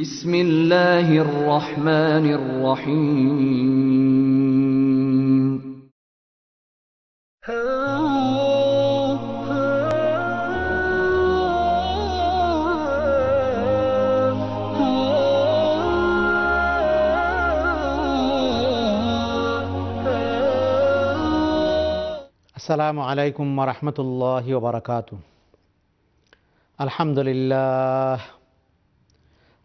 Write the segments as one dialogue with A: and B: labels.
A: بسم الله الرحمن الرحيم.
B: السلام عليكم ورحمة الله وبركاته. الحمد لله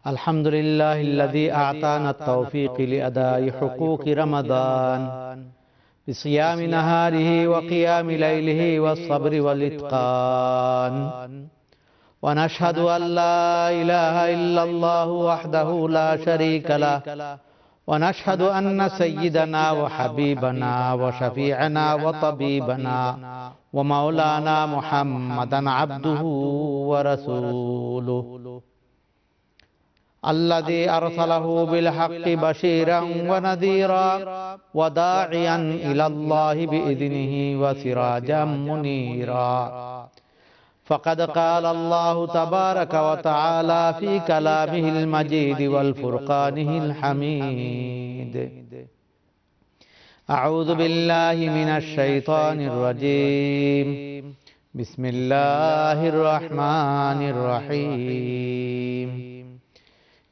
B: الحمد لله الذي أعطانا التوفيق لأداء حقوق رمضان. بصيام نهاره وقيام ليله والصبر والإتقان. ونشهد أن لا إله إلا الله وحده لا شريك له. ونشهد أن سيدنا وحبيبنا وشفيعنا وطبيبنا ومولانا محمدا عبده ورسوله. الذي أرسله بالحق بشيرا ونذيرا وداعيا إلى الله بإذنه وسراجا منيرا. فقد قال الله تبارك وتعالى في كلامه المجيد والفرقانه الحميد. أعوذ بالله من الشيطان الرجيم. بسم الله الرحمن الرحيم.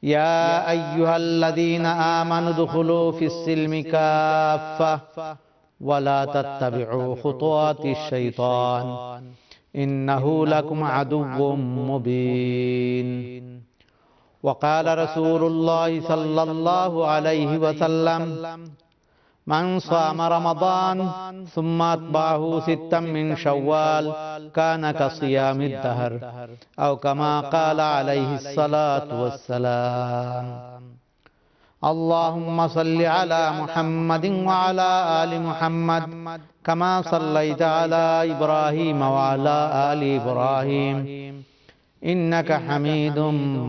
B: يا أيها الذين آمنوا ادخلوا في السلم كافة ولا تتبعوا خطوات الشيطان. إنه لكم عدو مبين. وقال رسول الله صلى الله عليه وسلم من صام رمضان ثم أتبعه ستا من شوال كان كصيام الدهر أو كما قال عليه الصلاة والسلام. اللهم صل على محمد وعلى آل محمد كما صليت على إبراهيم وعلى آل إبراهيم. إنك حميد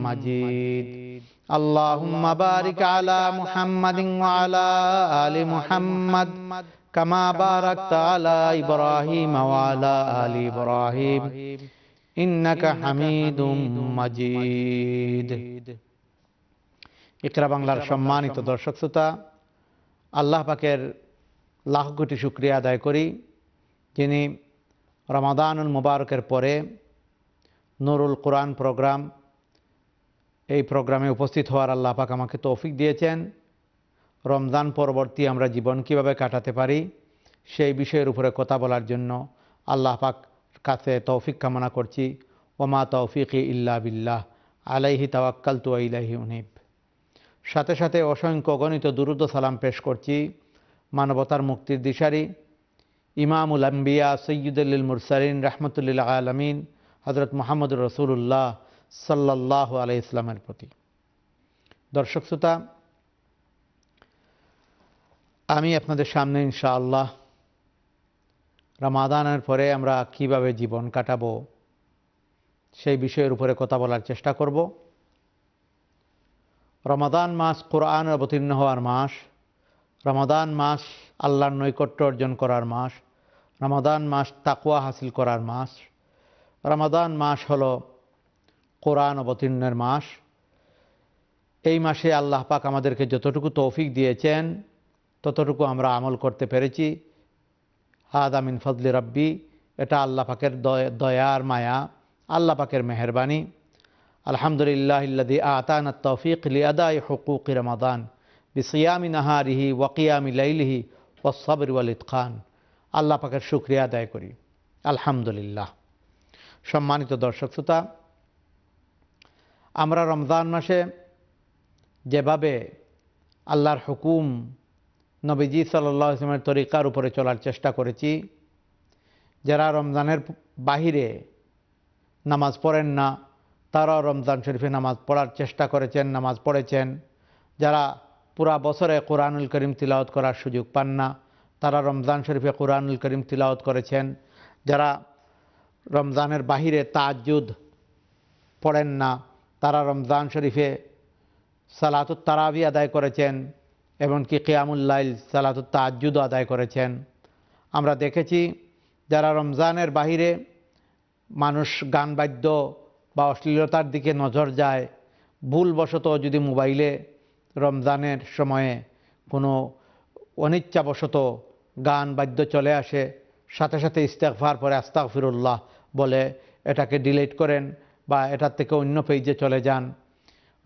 B: مجيد. اللهم بارك على محمد وعلى آل محمد كما باركت على إبراهيم وعلى آل إبراهيم إنك حميد مجيد ইকরা বাংলার সম্মানিত দর্শক শ্রোতা আল্লাহ পাকের লাখ কোটি শুক্রিয়া আদায় করি যিনি রমাদানুল মুবারকের পরে নুরুল কোরআন প্রোগ্রাম এই প্রোগ্রামে উপস্থিত হওয়ার আল্লাহ পাক আমাকে তৌফিক দিয়েছেন। রমজান পরবর্তী আমরা জীবন কীভাবে কাটাতে পারি, সেই বিষয়ের উপরে কথা বলার জন্য আল্লাহ পাক কাছে তৌফিক কামনা করছি। ওমা তৌফিক ইল্লা বিল্লাহ, আলাইহি তাওয়াক্কাল তু ইলাহি উনিব। সাথে সাথে অসংখ্য গণিত দুরুদ সালাম পেশ করছি। মানবতার মুক্তির দিশারি। ইমামুল আম্বিয়া সৈয়দুল মুরসালিন রহমতুল্লাহ আলমিন হজরত মোহাম্মদ রসুল্লাহ সাল্লাহ আলাই ইসলামের প্রতি। দর্শক শ্রোতা, আমি আপনাদের সামনে ইনশাআল্লাহ রামাদানের পরে আমরা কীভাবে জীবন কাটাবো সেই বিষয়ের উপরে কথা বলার চেষ্টা করব। রমাদান মাস কোরআন অবতীর্ণ হওয়ার মাস, রমাদান মাস আল্লাহর নৈকট্য অর্জন করার মাস, রমাদান মাস তাকুয়া হাসিল করার মাস, রমাদান মাস হল কোরআন অবতীর্ণের মাস। এই মাসে আল্লাহ পাক আমাদেরকে যতটুকু তৌফিক দিয়েছেন, ততটুকু আমরা আমল করতে পেরেছি। হাদ আমিন ফজলি রব্বি, এটা আল্লাহ পাকের দয়ার মায়া, আল্লাহ পাকের মেহরবানি। আলহামদুলিল্লাহ ইল্লাদি আতান তৌফিক লিয়াদাই হকুক রমাদান, বিসিয়ামি নাহারিহি ওয়াকিয়ামি লাইলিহি ওসবর ওয়ালিদ খান আল্লাহ পাকের শুক্রিয়া আদায় করি। আলহামদুলিল্লাহ। সম্মানিত দর্শক শ্রোতা আমরা রমজান মাসে যেভাবে আল্লাহর হুকুম নবীজি সাল্লাহ ইসলামের তরিকার উপরে চলার চেষ্টা করেছি, যারা রমজানের বাহিরে নামাজ পড়েন না, তারাও রমজান শরীফে নামাজ পড়ার চেষ্টা করেছেন, নামাজ পড়েছেন। যারা পুরা বছরে কোরআনুল করিম তিলাওত করার সুযোগ পান না, তারা রমজান শরীফে কোরআনুল করিম তিলাওত করেছেন। যারা রমজানের বাহিরে তাজুদ পড়েন না তারা রমজান শরীফে সালাতুত তারাবি আদায় করেছেন, এমনকি কেয়ামুল্লাইল সালাতুত তাজুদও আদায় করেছেন। আমরা দেখেছি যারা রমজানের বাহিরে মানুষ গান বাদ্য বা অশ্লীলতার দিকে নজর যায়, ভুলবশত যদি মোবাইলে রমজানের সময়ে কোনো অনিচ্ছাবশত গান বাদ্য চলে আসে, সাথে সাথে ইস্তেকফার পরে আস্তাক ফিরুল্লাহ বলে এটাকে ডিলিট করেন বা এটার থেকে অন্য পেজে চলে যান।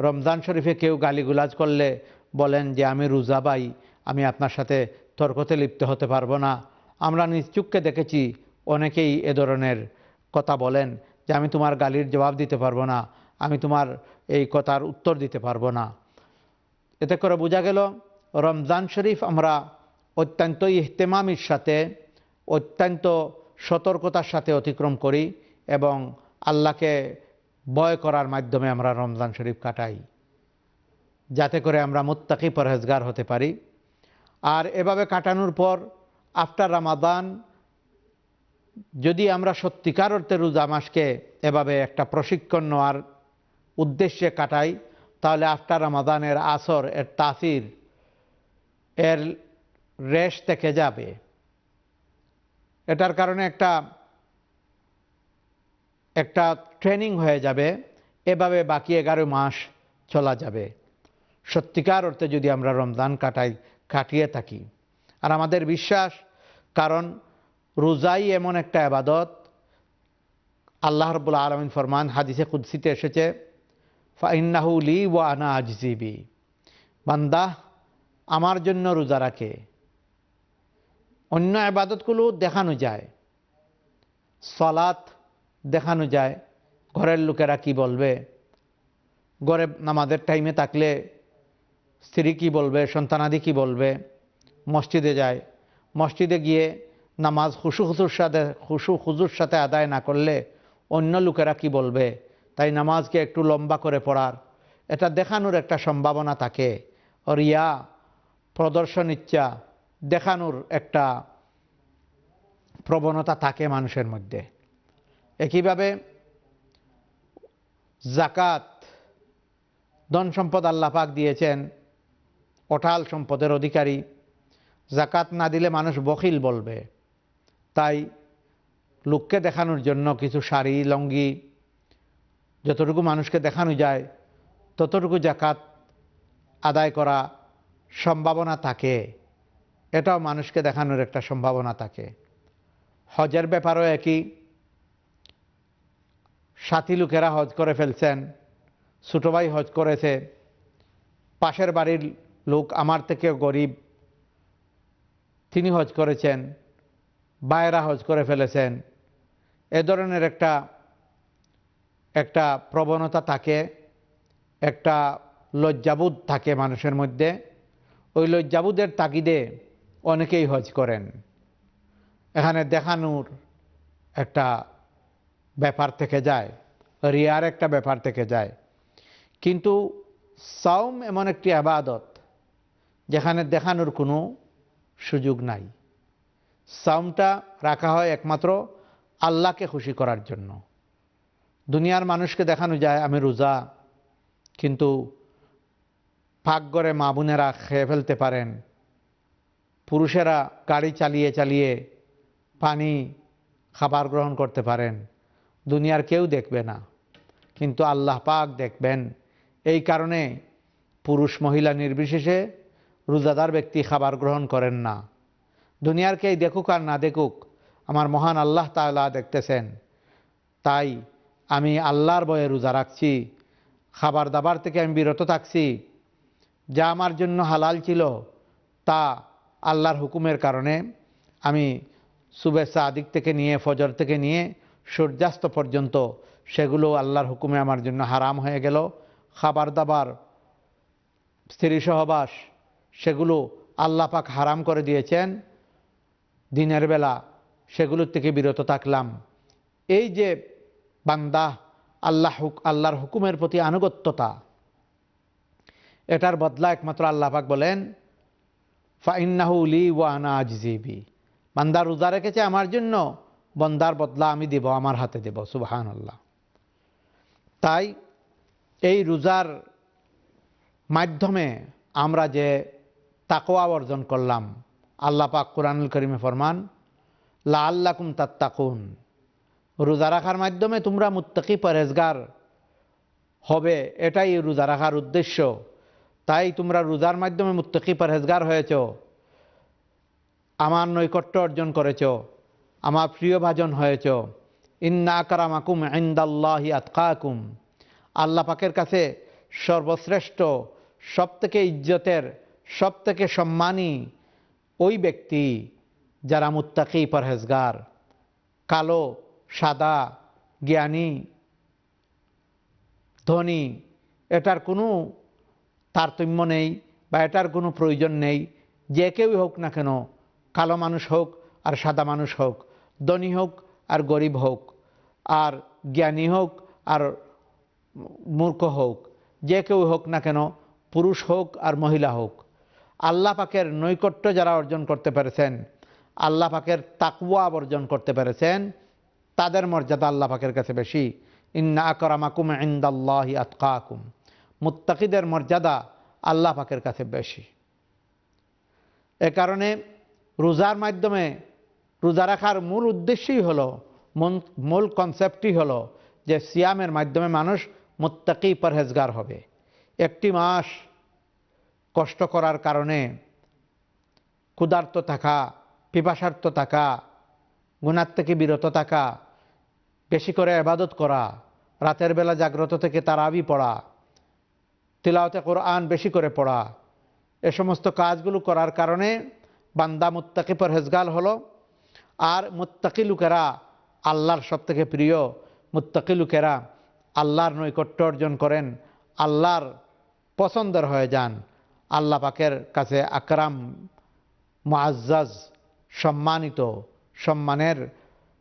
B: রমজান শরীফে কেউ গালিগুলাজ করলে বলেন যে, আমি রোজা বাই আমি আপনার সাথে তর্কতে লিপ্ত হতে পারব না। আমরা নিজ চুককে দেখেছি, অনেকেই এ ধরনের কথা বলেন যে, আমি তোমার গালির জবাব দিতে পারব না, আমি তোমার এই কথার উত্তর দিতে পারব না। এতে করে বোঝা গেল, রমজান শরীফ আমরা অত্যন্ত ইহতেমামির সাথে, অত্যন্ত সতর্কতার সাথে অতিক্রম করি এবং আল্লাহকে ভয় করার মাধ্যমে আমরা রমজান শরীফ কাটাই, যাতে করে আমরা মুত্তাকি পরহেজগার হতে পারি। আর এভাবে কাটানোর পর আফটার রামাদান, যদি আমরা সত্যিকার অর্থে রোজা মাসকে এভাবে একটা প্রশিক্ষণ নেওয়ার উদ্দেশ্যে কাটাই, তাহলে আফটার রামাদানের আসর, এর তাসির, এর রেশ থেকে যাবে। এটার কারণে একটা একটা ট্রেনিং হয়ে যাবে, এভাবে বাকি এগারো মাস চলা যাবে। সত্যিকার অর্থে যদি আমরা রমজান কাটাই, কাটিয়ে থাকি। আর আমাদের বিশ্বাস, কারণ রোজাই এমন একটা আবাদত। আল্লাহ রবুল আলমিন ফরমান হাদিসে কুদ্সিতে এসেছে, ফাইন্নাহু লি ওয়া আনা আজজিবি। বান্দা আমার জন্য রোজা রাখে। অন্য আবাদতগুলো দেখানো যায়। সলাৎ দেখানো যায়। ঘরের লোকেরা কি বলবে? ঘরে নামাজের টাইমে থাকলে স্ত্রী কি বলবে? সন্তানাদি কি বলবে? মসজিদে যায়। মসজিদে গিয়ে নামাজ খুশু খুশুর সাথে, খুশু হুজুর সাথে আদায় না করলে অন্য লোকেরা কি বলবে? তাই নামাজকে একটু লম্বা করে পড়ার। এটা দেখানোর একটা সম্ভাবনা থাকে। রিয়া, প্রদর্শন ইচ্ছা, দেখানোর একটা প্রবণতা থাকে মানুষের মধ্যে। একইভাবে জাকাত ধন সম্পদ আল্লাহ পাক দিয়েছেন, অটাল সম্পদের অধিকারী। জাকাত না দিলে মানুষ বখিল বলবে। তাই লোককে দেখানোর জন্য কিছু শাড়ি, লঙ্গি, যতটুকু মানুষকে দেখানো যায়, ততটুকু জাকাত আদায় করা সম্ভাবনা থাকে। এটাও মানুষকে দেখানোর একটা সম্ভাবনা থাকে। হজের ব্যাপারও একই। সাথী লোকেরা হজ করে ফেলছেন, ছোটো ভাই হজ করেছে, পাশের বাড়ির লোক আমার থেকেও গরিব, তিনি হজ করেছেন বায়রা হজ করে ফেলেছেন। এ ধরনের একটা একটা প্রবণতা থাকে, একটা লজ্জাবোধ থাকে মানুষের মধ্যে। ওই লজ্জাবোধের তাগিদে অনেকেই হজ করেন। এখানে দেখানোর একটা ব্যাপার থেকে যায়। রিয়ার একটা ব্যাপার থেকে যায়। কিন্তু সাউম এমন একটি আবাদত যেখানে দেখানোর কোনো সুযোগ নাই। সাউমটা রাখা হয় একমাত্র আল্লাহকে খুশি করার জন্য। দুনিয়ার মানুষকে দেখানো যায়, আমি রোজা, কিন্তু ফাঁক করে মা বোনেরা খেয়ে ফেলতে পারেন। পুরুষেরা গাড়ি চালিয়ে চালিয়ে পানি, খাবার গ্রহণ করতে পারেন। দুনিয়ার কেউ দেখবে না। কিন্তু আল্লাহ পাক দেখবেন। এই কারণে পুরুষ মহিলা নির্বিশেষে রোজাদার ব্যক্তি খাবার গ্রহণ করেন না। দুনিয়ার কেই দেখুক আর না দেখুক, আমার মহান আল্লাহ তাআলা দেখতেছেন। তাই আমি আল্লাহর বয়ে রোজা রাখছি, খাবার দাবার থেকে আমি বিরত থাকছি। যা আমার জন্য হালাল ছিল, তা আল্লাহর হুকুমের কারণে আমি শুভেচ্ছা আদিক থেকে নিয়ে, ফজর থেকে নিয়ে সূর্যাস্ত পর্যন্ত সেগুলো আল্লাহর হুকুমে আমার জন্য হারাম হয়ে গেল। খাবার দাবার, স্ত্রী সহবাস, সেগুলো আল্লাহ পাক হারাম করে দিয়েছেন। দিনের বেলা সেগুলোর থেকে বিরত থাকলাম। এই যে বান্দা আল্লাহ আল্লাহর হুকুমের প্রতি আনুগত্যতা, এটার বদলা একমাত্র আল্লাহ পাক বলেন ফাইন্নাহু লি ওয়ানা আজিবি বান্দা রোজা রেখেছে আমার জন্য বন্দার বদলা আমি দেব, আমার হাতে দেব সুবাহান আল্লাহ তাই এই রোজার মাধ্যমে আমরা যে তাকোয়া অর্জন করলাম, আল্লাহ পাক কোরআনুল করিমে ফরমান লা আল্লাকুম তাত্তাকুন। রোজা রাখার মাধ্যমে তোমরা মুত্তাকি পরেজগার হবে, এটাই রোজা রাখার উদ্দেশ্য। তাই তোমরা রোজার মাধ্যমে মুত্তকি পরহেজগার হয়েছ, আমার নৈকট্য অর্জন করেছ। আমার প্রিয় ভাজন হয়েছ। ইন্না কারামাকুম ইন্দাল্লাহি আতকাকুম। আল্লাহ পাকের কাছে সর্বশ্রেষ্ঠ সব থেকে ইজ্জতের সব থেকে সম্মানী ওই ব্যক্তি যারা মুত্তাকি পরহেজগার। কালো, সাদা, জ্ঞানী, ধনী, এটার কোনো তারতম্য নেই বা এটার কোনো প্রয়োজন নেই। যে কেউই হোক না কেন, কালো মানুষ হোক আর সাদা মানুষ হোক ধনী হোক আর গরিব হোক আর জ্ঞানী হোক আর মূর্খ হোক যে কেউ হোক না কেন পুরুষ হোক আর মহিলা হোক আল্লাহ পাকের নৈকট্য যারা অর্জন করতে পেরেছেন, আল্লাহ পাকের তাকুয়া অর্জন করতে পেরেছেন, তাদের মর্যাদা আল্লাহ পাকের কাছে বেশি। ইন্না আকরামাকুম ইন্দাল্লাহি আতকাকুম, মুত্তাকিদের মর্যাদা আল্লাহ পাকের কাছে বেশি। এ কারণে রোজার মাধ্যমে রোজা রাখার মূল উদ্দেশ্যই হলো, মূল কনসেপ্টই হলো যে সিয়ামের মাধ্যমে মানুষ মুত্তাকি পরহেজগার হবে। একটি মাস কষ্ট করার কারণে ক্ষুধার্ত থাকা পিপাসার্থ থাকা গুণার থেকে বিরত থাকা, বেশি করে আবাদত করা, রাতের বেলা জাগ্রত থেকে তারাবি পড়া তিলাওতে কোরআন বেশি করে পড়া, এ সমস্ত কাজগুলো করার কারণে বান্দা মুত্তাকি পরহেজগাল হলো। আর মুত্তাকি লোকেরা আল্লাহর সব থেকে প্রিয় মুত্তাকি আল্লাহর নৈকট্য অর্জন করেন, আল্লাহর পছন্দের হয়ে যান। আল্লাহ পাকের কাছে আকরাম, মুআজ্জাজ, সম্মানিত সম্মানের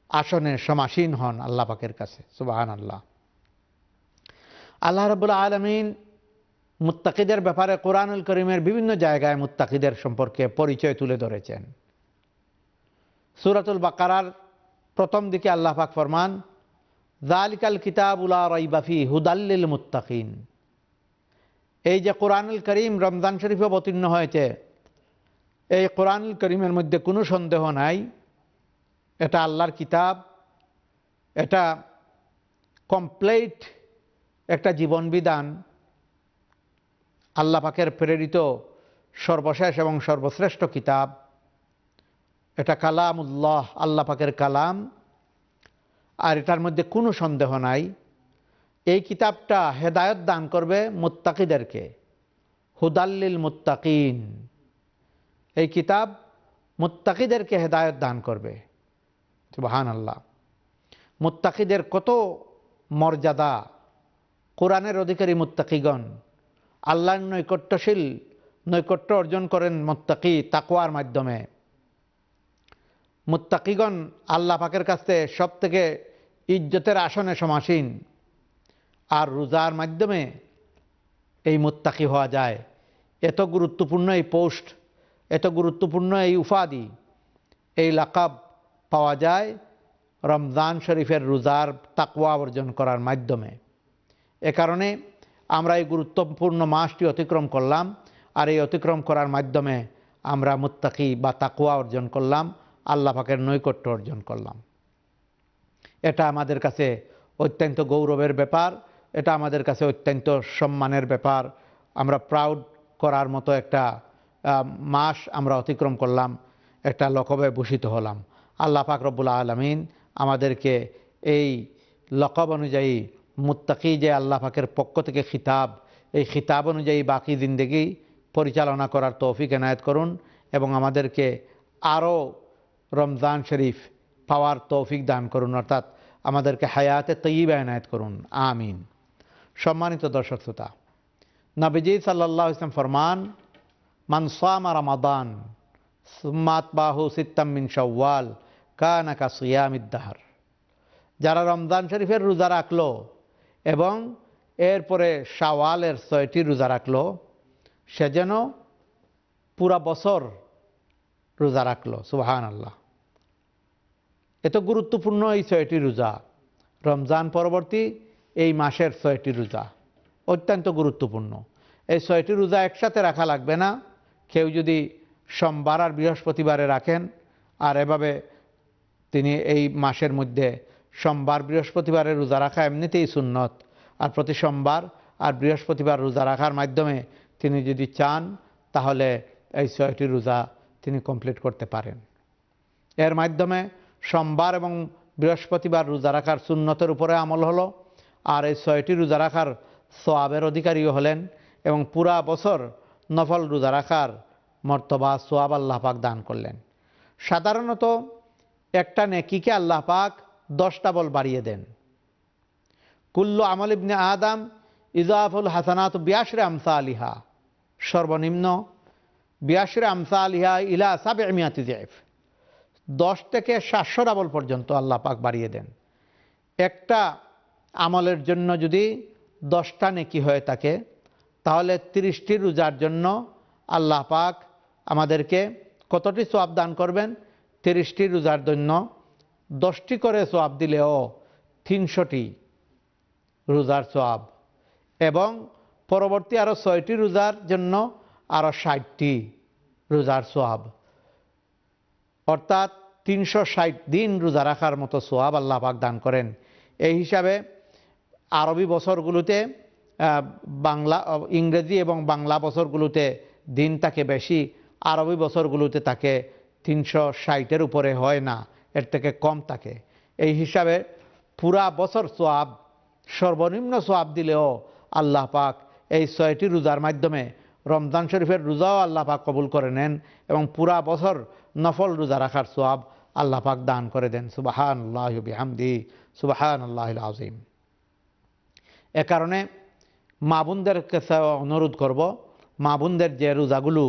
B: আসনে সমাসীন হন আল্লাহ পাকের কাছে সুবাহান আল্লাহ আল্লাহ রবুল্লা আলমিন মুত্তাকিদের ব্যাপারে কোরআনুল করিমের বিভিন্ন জায়গায় মুত্তাকিদের সম্পর্কে পরিচয় তুলে ধরেছেন। সুরাতুল বাকারার প্রথম দিকে আল্লাহ পাক ফরমান জালিকাল কিতাবুলা রাইবাফি হুদাল্লিল মুত্তাকিন। এই যে কোরআনুল করিম রমজান শরীফে অবতীর্ণ হয়েছে, এই কোরআনুল করিমের মধ্যে কোনো সন্দেহ নাই, এটা আল্লাহর কিতাব, এটা কমপ্লিট একটা জীবন বিধান আল্লাহ পাকের প্রেরিত সর্বশেষ এবং সর্বশ্রেষ্ঠ কিতাব। এটা কালামুল্লাহ, আল্লাহ পাকের কালাম। আর এটার মধ্যে কোনো সন্দেহ নাই। এই কিতাবটা হেদায়ত দান করবে মুত্তাকিদেরকে। হুদাল্লিল মুত্তাকিন। এই কিতাব মুত্তাকিদেরকে হেদায়ত দান করবে। সুবাহান আল্লাহ মুত্তাকিদের কত মর্যাদা। কোরআনের অধিকারী মুত্তাকিগণ। আল্লাহর নৈকট্যশীল, নৈকট্য অর্জন করেন মোত্তাকি তাকওয়ার মাধ্যমে। মুত্তাকিগণ আল্লাহ পাকের কাছে সব থেকে ইজ্জতের আসনে সমাসীন। আর রোজার মাধ্যমে এই মুত্তাকি হওয়া যায়। এত গুরুত্বপূর্ণ এই পোস্ট, এত গুরুত্বপূর্ণ এই উপাধি, এই লাকাব পাওয়া যায় রমজান শরীফের রোজার তাকুয়া অর্জন করার মাধ্যমে। এ কারণে আমরা এই গুরুত্বপূর্ণ মাসটি অতিক্রম করলাম। আর এই অতিক্রম করার মাধ্যমে আমরা মুত্তাকি বা তাকুয়া অর্জন করলাম। আল্লাহ পাকের নৈকট্য অর্জন করলাম। এটা আমাদের কাছে অত্যন্ত গৌরবের ব্যাপার, এটা আমাদের কাছে অত্যন্ত সম্মানের ব্যাপার। আমরা প্রাউড করার মতো একটা মাস আমরা অতিক্রম করলাম, একটা লকবে ভূষিত হলাম। আল্লাহ পাক রব্বুল আলমিন আমাদেরকে এই লকব অনুযায়ী মুত্তাকি যে আল্লাহ পাকের পক্ষ থেকে খিতাব, এই খিতাব অনুযায়ী বাকি জিন্দগি পরিচালনা করার তৌফিক এনায়েত করুন এবং আমাদেরকে আরও রমজান শরীফ পাওয়ার তৌফিক দান করুন, অর্থাৎ আমাদেরকে হায়াতে তৈবা এনায়েত করুন। আমিন। সম্মানিত দর্শক শ্রোতা, নবীজি সাল্লাহ ইসলাম ফরমান মানসামা রমাদান সুম্মাত বাহু সিত্তাম মিন শওয়াল কানাকা সিয়ামিদ্দাহার যারা রমজান শরীফের রোজা রাখল এবং এরপরে শাওয়ালের ছয়টি রোজা রাখল, সে যেন পুরা বছর রোজা রাখল সুবাহান আল্লাহ এত গুরুত্বপূর্ণ এই ছয়টি রোজা। রমজান পরবর্তী এই মাসের ছয়টি রোজা। অত্যন্ত গুরুত্বপূর্ণ। এই ছয়টি রোজা একসাথে রাখা লাগবে না। কেউ যদি সোমবার আর বৃহস্পতিবারে রাখেন, আর এভাবে তিনি এই মাসের মধ্যে সোমবার, বৃহস্পতিবারে রোজা রাখা এমনিতেই সুন্নত। আর প্রতি সোমবার আর বৃহস্পতিবার রোজা রাখার মাধ্যমে তিনি যদি চান, তাহলে এই ছয়টি রোজা তিনি কমপ্লিট করতে পারেন। এর মাধ্যমে সোমবার এবং বৃহস্পতিবার রোজা রাখার সুন্নতের উপরে আমল হলো। আর এই ছয়টি রোজা রাখার সোয়াবের অধিকারীও হলেন এবং পুরা বছর নফল রোজা রাখার মর্তবা সোয়াব আল্লাহ পাক দান করলেন। সাধারণত একটা নেকিকে আল্লাহ পাক দশটা বল বাড়িয়ে দেন। কুল্লু আমল ইবনে আদাম ইজাফুল হাসানাত বিয়াসরে আমসা আলিহা সর্বনিম্ন বিয়াসরে আমসা আলিহা ইলা সাবে মিয়াতি জেফ দশ থেকে সাতশো ডাবল পর্যন্ত আল্লাহ পাক বাড়িয়ে দেন। একটা আমলের জন্য যদি দশটা নেকি হয়ে থাকে, তাহলে তিরিশটি রোজার জন্য আল্লাহ পাক আমাদেরকে কতটি সোয়াব দান করবেন? তিরিশটি রোজার জন্য দশটি করে সোয়াব দিলেও তিনশোটি রোজার সোয়াব এবং পরবর্তী আরও ছয়টি রোজার জন্য আরও ষাটটি রোজার সোয়াব। অর্থাৎ তিনশো ষাট দিন রোজা রাখার মতো সোয়াব আল্লাহ পাক দান করেন। এই হিসাবে আরবি বছরগুলোতে বাংলা ইংরেজি এবং বাংলা বছরগুলোতে দিন তাকে বেশি, আরবি বছরগুলোতে তাকে তিনশো ষাটের উপরে হয় না, এর থেকে কম থাকে এই হিসাবে পুরা বছর সোয়াব, সর্বনিম্ন সোয়াব দিলেও আল্লাহ পাক এই ছয়টি রোজার মাধ্যমে রমজান শরীফের রোজাও আল্লাহ পাক কবুল করে নেন এবং পুরা বছর নফল রোজা রাখার সোয়াব আল্লাহ পাক দান করে দেন। সুবাহান আল্লাহ বিহামদি সুবাহান আল্লাহ আজিম এ কারণে মা বোনদের কাছে অনুরোধ করব, মা বোনদের যে রোজাগুলো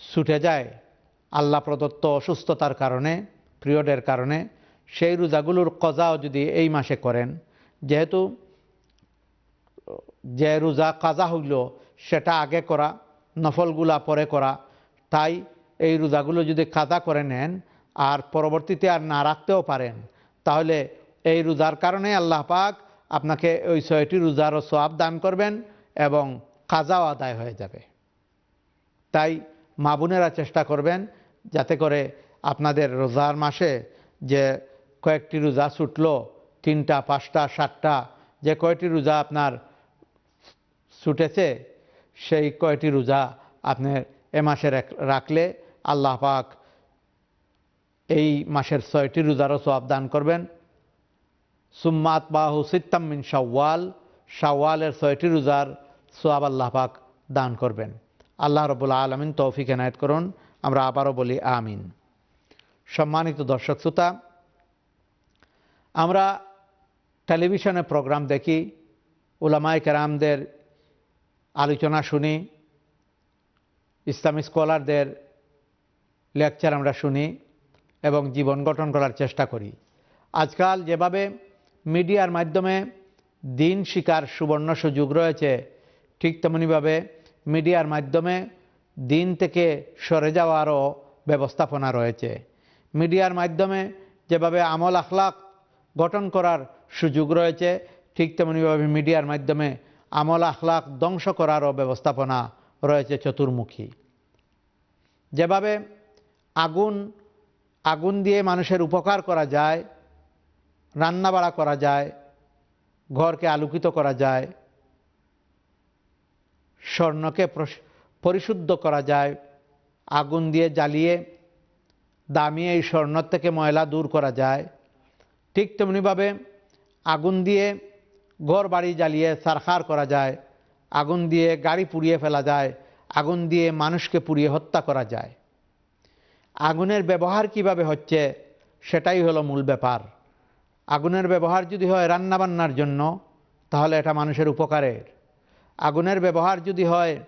B: ছুটে যায় আল্লাহ প্রদত্ত অসুস্থতার কারণে, পিরিয়ডের কারণে, সেই রোজাগুলোর কজাও যদি এই মাসে করেন, যেহেতু যে রোজা কাজা হইল, সেটা আগে করা, নফলগুলা পরে করা, তাই এই রোজাগুলো যদি কাজা করে নেন আর পরবর্তীতে আর না রাখতেও পারেন, তাহলে এই রোজার কারণে আল্লাহ পাক আপনাকে ওই ছয়টি রোজারও সোয়াব দান করবেন এবং কাজাও আদায় হয়ে যাবে। তাই মা বোনেরা চেষ্টা করবেন যাতে করে আপনাদের রোজার মাসে যে কয়েকটি রোজা ছুটলো, তিনটা, পাঁচটা, সাতটা, যে কয়টি রোজা আপনার ছুটেছে, সেই কয়টি রোজা আপনি এ মাসে রাখ- রাখলে আল্লাহ পাক এই মাসের ছয়টি রোজারও সব দান করবেন। সুম্মাত বাহু সিত্তাম্মিন শাওয়াল, শাওয়ালের ছয়টি রোজার সোয়াব আল্লাহ পাক দান করবেন। আল্লাহ রবুল্লা আলমিন তৌফিক এনায়ত করুন, আমরা আবারও বলি আমিন। সম্মানিত দর্শক শ্রোতা, আমরা টেলিভিশনে প্রোগ্রাম দেখি উলামাই কেরামদের আলোচনা শুনি, ইসলামী স্কলারদের লেকচার আমরা শুনি এবং জীবন গঠন করার চেষ্টা করি। আজকাল যেভাবে মিডিয়ার মাধ্যমে দিন শিকার সুবর্ণ সুযোগ রয়েছে, ঠিক তেমনিভাবে মিডিয়ার মাধ্যমে দিন থেকে সরে যাওয়ারও ব্যবস্থাপনা রয়েছে। মিডিয়ার মাধ্যমে যেভাবে আমল আখলাক গঠন করার সুযোগ রয়েছে, ঠিক তেমনিভাবে মিডিয়ার মাধ্যমে আমল আখলাক ধ্বংস করারও ব্যবস্থাপনা রয়েছে চতুর্মুখী। যেভাবে আগুন আগুন দিয়ে মানুষের উপকার করা যায়, রান্নাবাড়া করা যায়, ঘরকে আলোকিত করা যায়, স্বর্ণকে পরিশুদ্ধ করা যায়, আগুন দিয়ে জ্বালিয়ে দামি এই স্বর্ণ থেকে ময়লা দূর করা যায়। ঠিক তেমনিভাবে আগুন দিয়ে ঘর বাড়ি জ্বালিয়ে সারখার করা যায়, আগুন দিয়ে গাড়ি পুড়িয়ে ফেলা যায়, আগুন দিয়ে মানুষকে পুড়িয়ে হত্যা করা যায়। আগুনের ব্যবহার কীভাবে হচ্ছে, সেটাই হলো মূল ব্যাপার। আগুনের ব্যবহার যদি হয় রান্নাবান্নার জন্য, তাহলে এটা মানুষের উপকারের। আগুনের ব্যবহার যদি হয়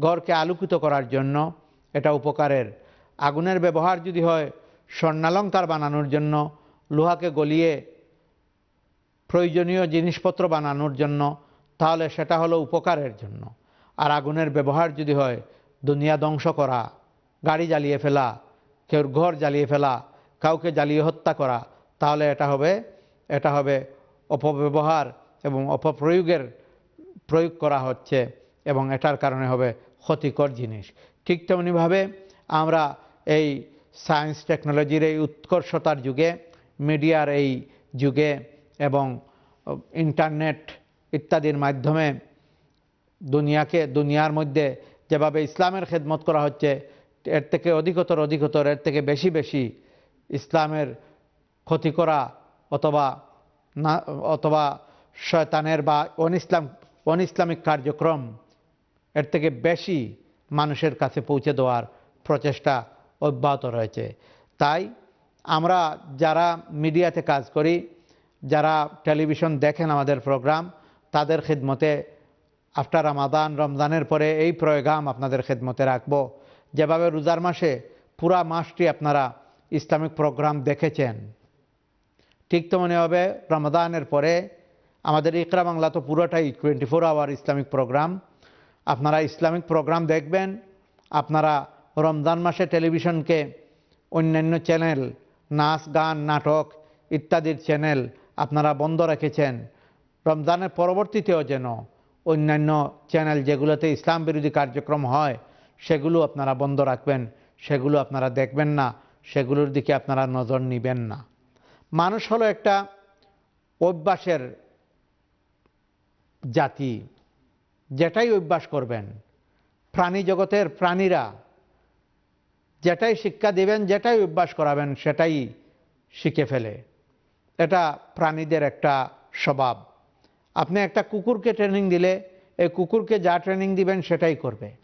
B: ঘরকে আলোকিত করার জন্য, এটা উপকারের। আগুনের ব্যবহার যদি হয় স্বর্ণালঙ্কার বানানোর জন্য, লোহাকে গলিয়ে প্রয়োজনীয় জিনিসপত্র বানানোর জন্য, তাহলে সেটা হলো উপকারের জন্য। আর আগুনের ব্যবহার যদি হয় দুনিয়া ধ্বংস করা, গাড়ি জ্বালিয়ে ফেলা কেউ ঘর জ্বালিয়ে ফেলা, কাউকে জ্বালিয়ে হত্যা করা, তাহলে এটা হবে এটা হবে অপব্যবহার এবং অপপ্রয়োগের প্রয়োগ করা হচ্ছে এবং এটার কারণে হবে ক্ষতিকর জিনিস। ঠিক তেমনিভাবে আমরা এই সায়েন্স টেকনোলজির এই উৎকর্ষতার যুগে, মিডিয়ার এই যুগে এবং ইন্টারনেট ইত্যাদির মাধ্যমে দুনিয়াকে, দুনিয়ার মধ্যে যেভাবে ইসলামের খেদমত করা হচ্ছে এর থেকে অধিকতর অধিকতর, এর থেকে বেশি বেশি ইসলামের ক্ষতি করা অথবা না, অথবা শয়তানের বা অনইসলাম অনইসলামিক কার্যক্রম এর থেকে বেশি মানুষের কাছে পৌঁছে দেওয়ার প্রচেষ্টা অব্যাহত রয়েছে। তাই আমরা যারা মিডিয়াতে কাজ করি, যারা টেলিভিশন দেখেন আমাদের প্রোগ্রাম, তাদের খেদমতে আফটার রামাদান, রমজানের পরে এই প্রোগ্রাম আপনাদের খেদমতে রাখব। যেভাবে রোজার মাসে পুরা মাসটি আপনারা ইসলামিক প্রোগ্রাম দেখেছেন, ঠিক তেমনি হবে রমাদানের পরে আমাদের ইকরা বাংলা তো পুরোটাই twenty four hour Islamic programme. আপনারা ইসলামিক প্রোগ্রাম দেখবেন, আপনারা রমজান মাসে টেলিভিশনকে অন্যান্য চ্যানেল, নাচ, গান, নাটক ইত্যাদির চ্যানেল আপনারা বন্ধ রেখেছেন। রমজানের পরবর্তীতেও যেন অন্যান্য চ্যানেল যেগুলোতে ইসলাম বিরোধী কার্যক্রম হয় সেগুলো আপনারা বন্ধ রাখবেন, সেগুলো আপনারা দেখবেন না, সেগুলোর দিকে আপনারা নজর নিবেন না। মানুষ হলো একটা অভ্যাসের জাতি, যেটাই অভ্যাস করবেন। প্রাণী জগতের প্রাণীরা যেটাই শিক্ষা দিবেন, যেটাই অভ্যাস করাবেন, সেটাই শিখে ফেলে। এটা প্রাণীদের একটা স্বভাব। আপনি একটা কুকুরকে ট্রেনিং দিলে, এই কুকুরকে যা ট্রেনিং দিবেন, সেটাই করবে।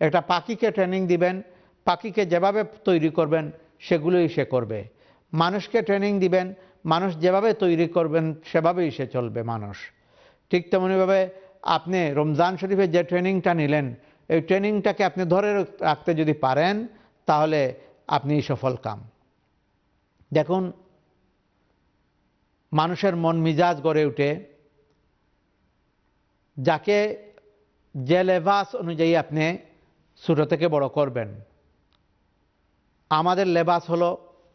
B: একটা পাখিকে ট্রেনিং দিবেন, পাখিকে যেভাবে তৈরি করবেন, সেগুলোই সে করবে। মানুষকে ট্রেনিং দিবেন, মানুষ যেভাবে তৈরি করবেন, সেভাবেই সে চলবে মানুষ। ঠিক তেমনিভাবে আপনি রমজান শরীফে যে ট্রেনিংটা নিলেন, এই ট্রেনিংটাকে আপনি ধরে রাখতে যদি পারেন, তাহলে আপনি সফল কাম। দেখুন, মানুষের মন মিজাজ গড়ে উঠে যাকে যে লেবাস অনুযায়ী আপনি ছোটো থেকে বড় করবেন। আমাদের লেবাস হলো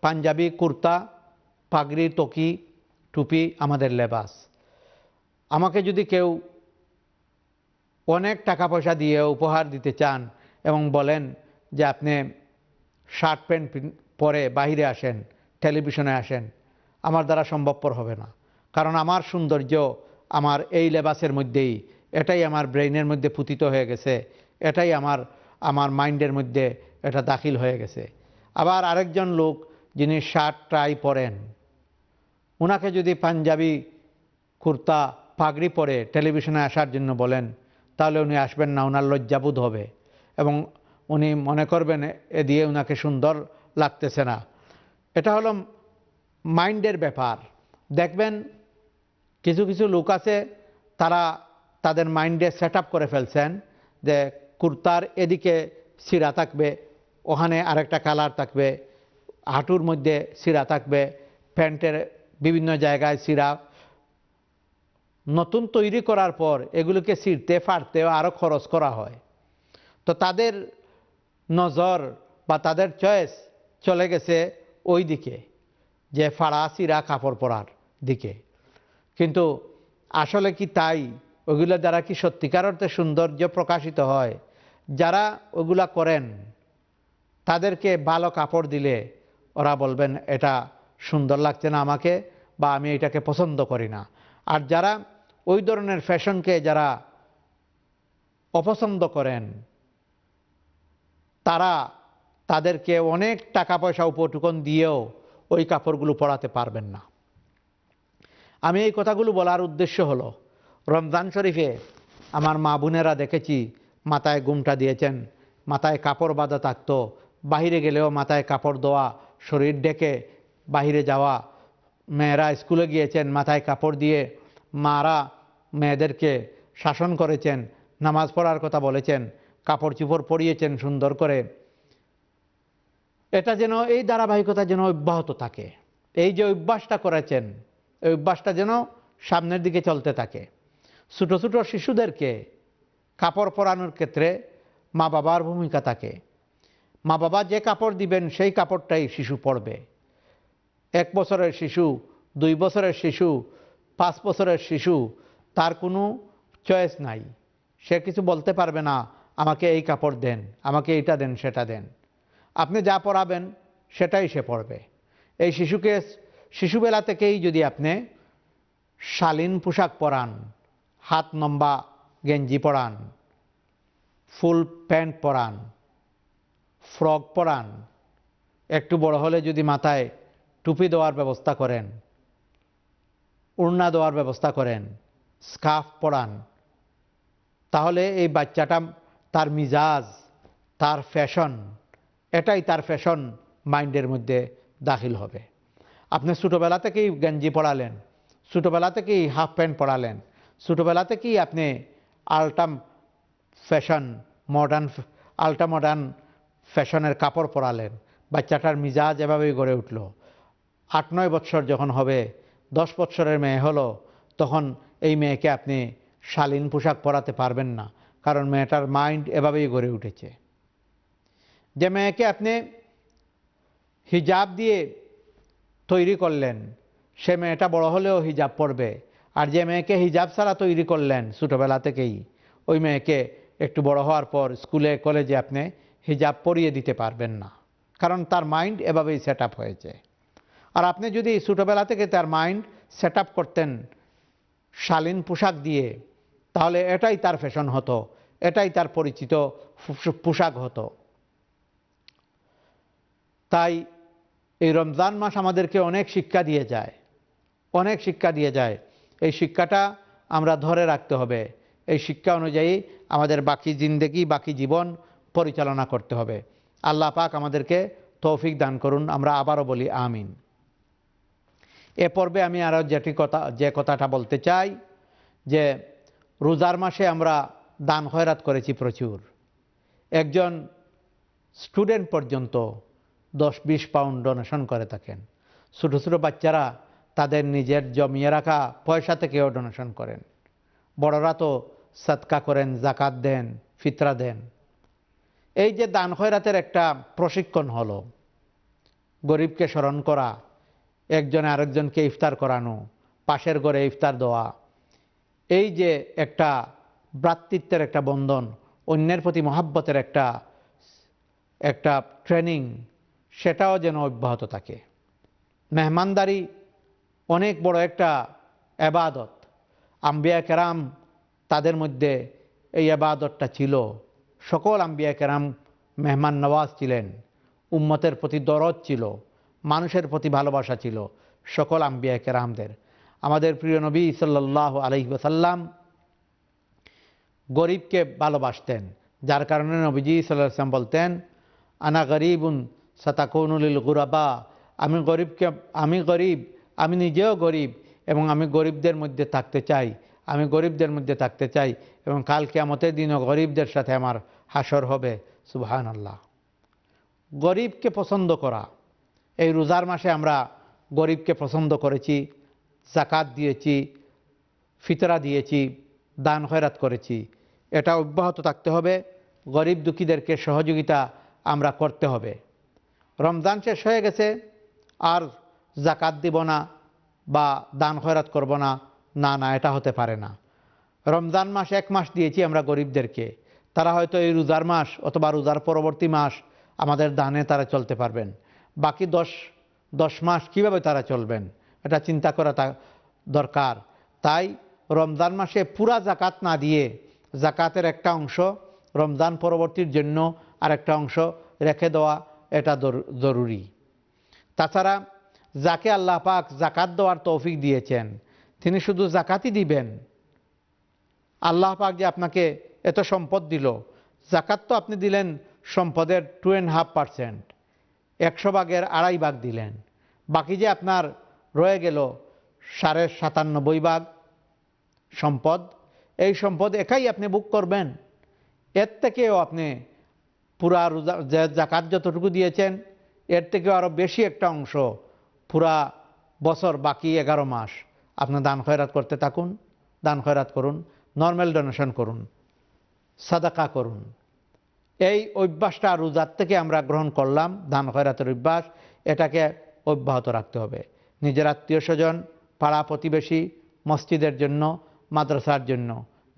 B: পাঞ্জাবি, কুর্তা, পাগড়ি, টকি, টুপি আমাদের লেবাস। আমাকে যদি কেউ অনেক টাকা পয়সা দিয়ে উপহার দিতে চান এবং বলেন যে আপনি শার্ট প্যান্ট পরে বাহিরে আসেন, টেলিভিশনে আসেন, আমার দ্বারা সম্ভবপর হবে না। কারণ আমার সৌন্দর্য আমার এই লেবাসের মধ্যেই, এটাই আমার ব্রেইনের মধ্যে পুতিত হয়ে গেছে, এটাই আমার আমার মাইন্ডের মধ্যে এটা দাখিল হয়ে গেছে। আবার আরেকজন লোক যিনি শার্ট ট্রাই পরেন ওনাকে যদি পাঞ্জাবি কুর্তা পাগড়ি পরে টেলিভিশনে আসার জন্য বলেন, তাহলে উনি আসবেন না ওনার লজ্জাবোধ হবে এবং উনি মনে করবেন এ দিয়ে ওনাকে সুন্দর লাগতেছে না। এটা হলো মাইন্ডের ব্যাপার। দেখবেন কিছু কিছু লোক আছে, তারা তাদের মাইন্ডে সেট করে ফেলছেন যে কুর্তার এদিকে সিরা থাকবে, ওখানে আরেকটা কালার থাকবে, হাঁটুর মধ্যে সিরা থাকবে, প্যান্টের বিভিন্ন জায়গায় সিরা নতুন তৈরি করার পর এগুলোকে ছিঁড়তে ফাড়তে আরও খরচ করা হয়। তো তাদের নজর বা তাদের চয়েস চলে গেছে ওই দিকে, যে ফাড়া সিরা কাপড় পরার দিকে। কিন্তু আসলে কি তাই? ওগুলো দ্বারা কি সত্যিকার অর্থে সৌন্দর্য প্রকাশিত হয়? যারা ওগুলা করেন, তাদেরকে ভালো কাপড় দিলে ওরা বলবেন, এটা সুন্দর লাগছে না আমাকে বা আমি এটাকে পছন্দ করি না। আর যারা ওই ধরনের ফ্যাশনকে যারা অপছন্দ করেন, তারা তাদেরকে অনেক টাকা পয়সা উপটুকন দিয়েও ওই কাপড়গুলো পরাতে পারবেন না। আমি এই কথাগুলো বলার উদ্দেশ্য হলো, রমজান শরীফে আমার মা বোনেরা দেখেছি মাথায় গুমটা দিয়েছেন, মাথায় কাপড় বাঁধা থাকতো। বাহিরে গেলেও মাথায় কাপড় দেওয়া, শরীর ডেকে বাহিরে যাওয়া। মেয়েরা স্কুলে গিয়েছেন, মাথায় কাপড় দিয়ে মারা মেয়েদেরকে শাসন করেছেন, নামাজ পড়ার কথা বলেছেন, কাপড় চুপড় পরিয়েছেন সুন্দর করে। এটা যেন, এই ধারাবাহিকতা যেন অব্যাহত থাকে। এই যে অভ্যাসটা করেছেন, এই অভ্যাসটা যেন সামনের দিকে চলতে থাকে। ছোটো ছোটো শিশুদেরকে কাপড় পরানোর ক্ষেত্রে মা বাবার ভূমিকা থাকে। মা বাবা যে কাপড় দিবেন, সেই কাপড়টাই শিশু পরবে। এক বছরের শিশু, দুই বছরের শিশু, পাঁচ বছরের শিশু, তার কোনো চয়েস নাই। সে কিছু বলতে পারবে না, আমাকে এই কাপড় দেন, আমাকে এইটা দেন, সেটা দেন। আপনি যা পড়াবেন সেটাই সে পড়বে এই শিশুকে, শিশুবেলা থেকেই যদি আপনি শালীন পোশাক পরান, হাত লম্বা গেঞ্জি পরান, ফুল প্যান্ট পরান, ফ্রক পরান, একটু বড় হলে যদি মাথায় টুপি দেওয়ার ব্যবস্থা করেন, উড়না দেওয়ার ব্যবস্থা করেন, স্কার্ফ পরান, তাহলে এই বাচ্চাটা তার মিজাজ, তার ফ্যাশন, এটাই তার ফ্যাশন মাইন্ডের মধ্যে দাখিল হবে। আপনি ছোটোবেলা থেকেই গেঞ্জি পড়ালেন ছোটোবেলা থেকেই হাফ প্যান্ট পড়ালেন ছোটোবেলা থেকেই আপনি আলটাম ফ্যাশন, মডার্ন আলটা মডার্ন ফ্যাশনের কাপড় পরালেন। বাচ্চাটার মিজাজ এভাবেই গড়ে উঠল। আট, নয় বৎসর যখন হবে, দশ বৎসরের মেয়ে হলো, তখন এই মেয়েকে আপনি শালীন পোশাক পরাতে পারবেন না, কারণ মেয়েটার মাইন্ড এভাবেই গড়ে উঠেছে। যে মেয়েকে আপনি হিজাব দিয়ে তৈরি করলেন, সে মেয়েটা বড় হলেও হিজাব পরবে আর যে মেয়েকে হিজাব ছাড়া তৈরি করলেন ছোটোবেলা থেকেই, ওই মেয়েকে একটু বড় হওয়ার পর স্কুলে, কলেজে আপনি হিজাব পরিয়ে দিতে পারবেন না। কারণ তার মাইন্ড এভাবেই সেট হয়েছে। আর আপনি যদি ছোটোবেলা থেকে তার মাইন্ড সেট করতেন শালীন পোশাক দিয়ে, তাহলে এটাই তার ফ্যাশন হতো, এটাই তার পরিচিত পোশাক হতো। তাই এই রমজান মাস আমাদেরকে অনেক শিক্ষা দিয়ে যায়, অনেক শিক্ষা দিয়ে যায় এই শিক্ষাটা আমরা ধরে রাখতে হবে। এই শিক্ষা অনুযায়ী আমাদের বাকি জিন্দেগি, বাকি জীবন পরিচালনা করতে হবে। আল্লাহ পাক আমাদেরকে তৌফিক দান করুন, আমরা আবারও বলি আমিন। এ পর্বে আমি আরও যেটি কথা, যে কথাটা বলতে চাই, যে রোজার মাসে আমরা দান হয়রাত করেছি প্রচুর। একজন স্টুডেন্ট পর্যন্ত দশ বিশ পাউন্ড ডোনেশন করে থাকেন। ছোটো ছোটো বাচ্চারা তাদের নিজের জমিয়ে রাখা পয়সা থেকেও ডোনেশন করেন। বড়রা তো সৎকা করেন, জাকাত দেন, ফিতরা দেন। এই যে দান খয়রাতের একটা প্রশিক্ষণ হলো, গরিবকে স্মরণ করা, একজনে আরেকজনকে ইফতার করানো, পাশের ঘরে ইফতার দেওয়া, এই যে একটা ভ্রাতৃত্বের একটা বন্ধন, অন্যের প্রতি মহাব্বতের একটা একটা ট্রেনিং সেটাও যেন অব্যাহত থাকে। মেহমানদারি অনেক বড় একটা এবাদত আম্বিয়া কেরাম তাদের মধ্যে এই আবাদতটা ছিল। সকল আম্বিয়া কেরাম মেহমান নওয়াজ ছিলেন। উম্মতের প্রতি দরদ ছিল। মানুষের প্রতি ভালোবাসা ছিল সকল আম্বিয়া কেরামদের। আমাদের প্রিয় নবী সাল্লাহ আলহিবাসাল্লাম গরিবকে ভালোবাসতেন। যার কারণে নবীজি সাল্লাম বলতেন, আনা গরিবুন সাতাকুনুল গুরাবা। আমি গরিবকে, আমি গরিব আমি নিজেও গরিব এবং আমি গরিবদের মধ্যে থাকতে চাই। আমি গরিবদের মধ্যে থাকতে চাই এবং কালকে আমাদের দিনও গরিবদের সাথে আমার হাসর হবে। সুবহান আল্লাহ গরিবকে পছন্দ করা। এই রোজার মাসে আমরা গরিবকে পছন্দ করেছি জাকাত দিয়েছি, ফিতরা দিয়েছি, দান খয়রাত করেছি। এটা অব্যাহত থাকতে হবে। গরিব দুঃখীদেরকে সহযোগিতা আমরা করতে হবে। রমজান শেষ হয়ে গেছে। আর জাকাত দিব না বা দান খয়রাত করব না না না, এটা হতে পারে না। রমজান মাস এক মাস দিয়েছি আমরা গরিবদেরকে। তারা হয়তো এই রোজার মাস অথবা রোজার পরবর্তী মাস আমাদের দানে তারা চলতে পারবেন। বাকি দশ দশ মাস কীভাবে তারা চলবেন? এটা চিন্তা করা তা দরকার। তাই রমজান মাসে পুরা জাকাত না দিয়ে জাকাতের একটা অংশ রমজান পরবর্তীর জন্য আর একটা অংশ রেখে দেওয়া এটা জরুরি। তাছাড়া যাকে আল্লাহ পাক জাকাত দেওয়ার তৌফিক দিয়েছেন, তিনি শুধু জাকাতই দিবেন। আল্লাহ পাক যে আপনাকে এত সম্পদ দিল জাকাত তো আপনি দিলেন সম্পদের টু অ্যান্ড হাফ পারসেন্ট একশো ভাগের আড়াই ভাগ দিলেন। বাকি যে আপনার রয়ে গেল সাড়ে সাতানব্বই ভাগ সম্পদ, এই সম্পদ একাই আপনি বুক করবেন। এর থেকেও আপনি পুরা রোজা জাকাত যতটুকু দিয়েছেন, এর থেকেও আরও বেশি একটা অংশ পুরা বছর বাকি এগারো মাস আপনি দান খয়রাত করতে থাকুন, দান খয়রাত করুন নর্মাল ডোনেশন করুন, সাদাকা করুন। এই অভ্যাসটা রোজার থেকে আমরা গ্রহণ করলাম, দান খয়রাতের অভ্যাস, এটাকে অব্যাহত রাখতে হবে। নিজের আত্মীয় স্বজন, পাড়া প্রতিবেশী, মসজিদের জন্য, মাদ্রাসার জন্য,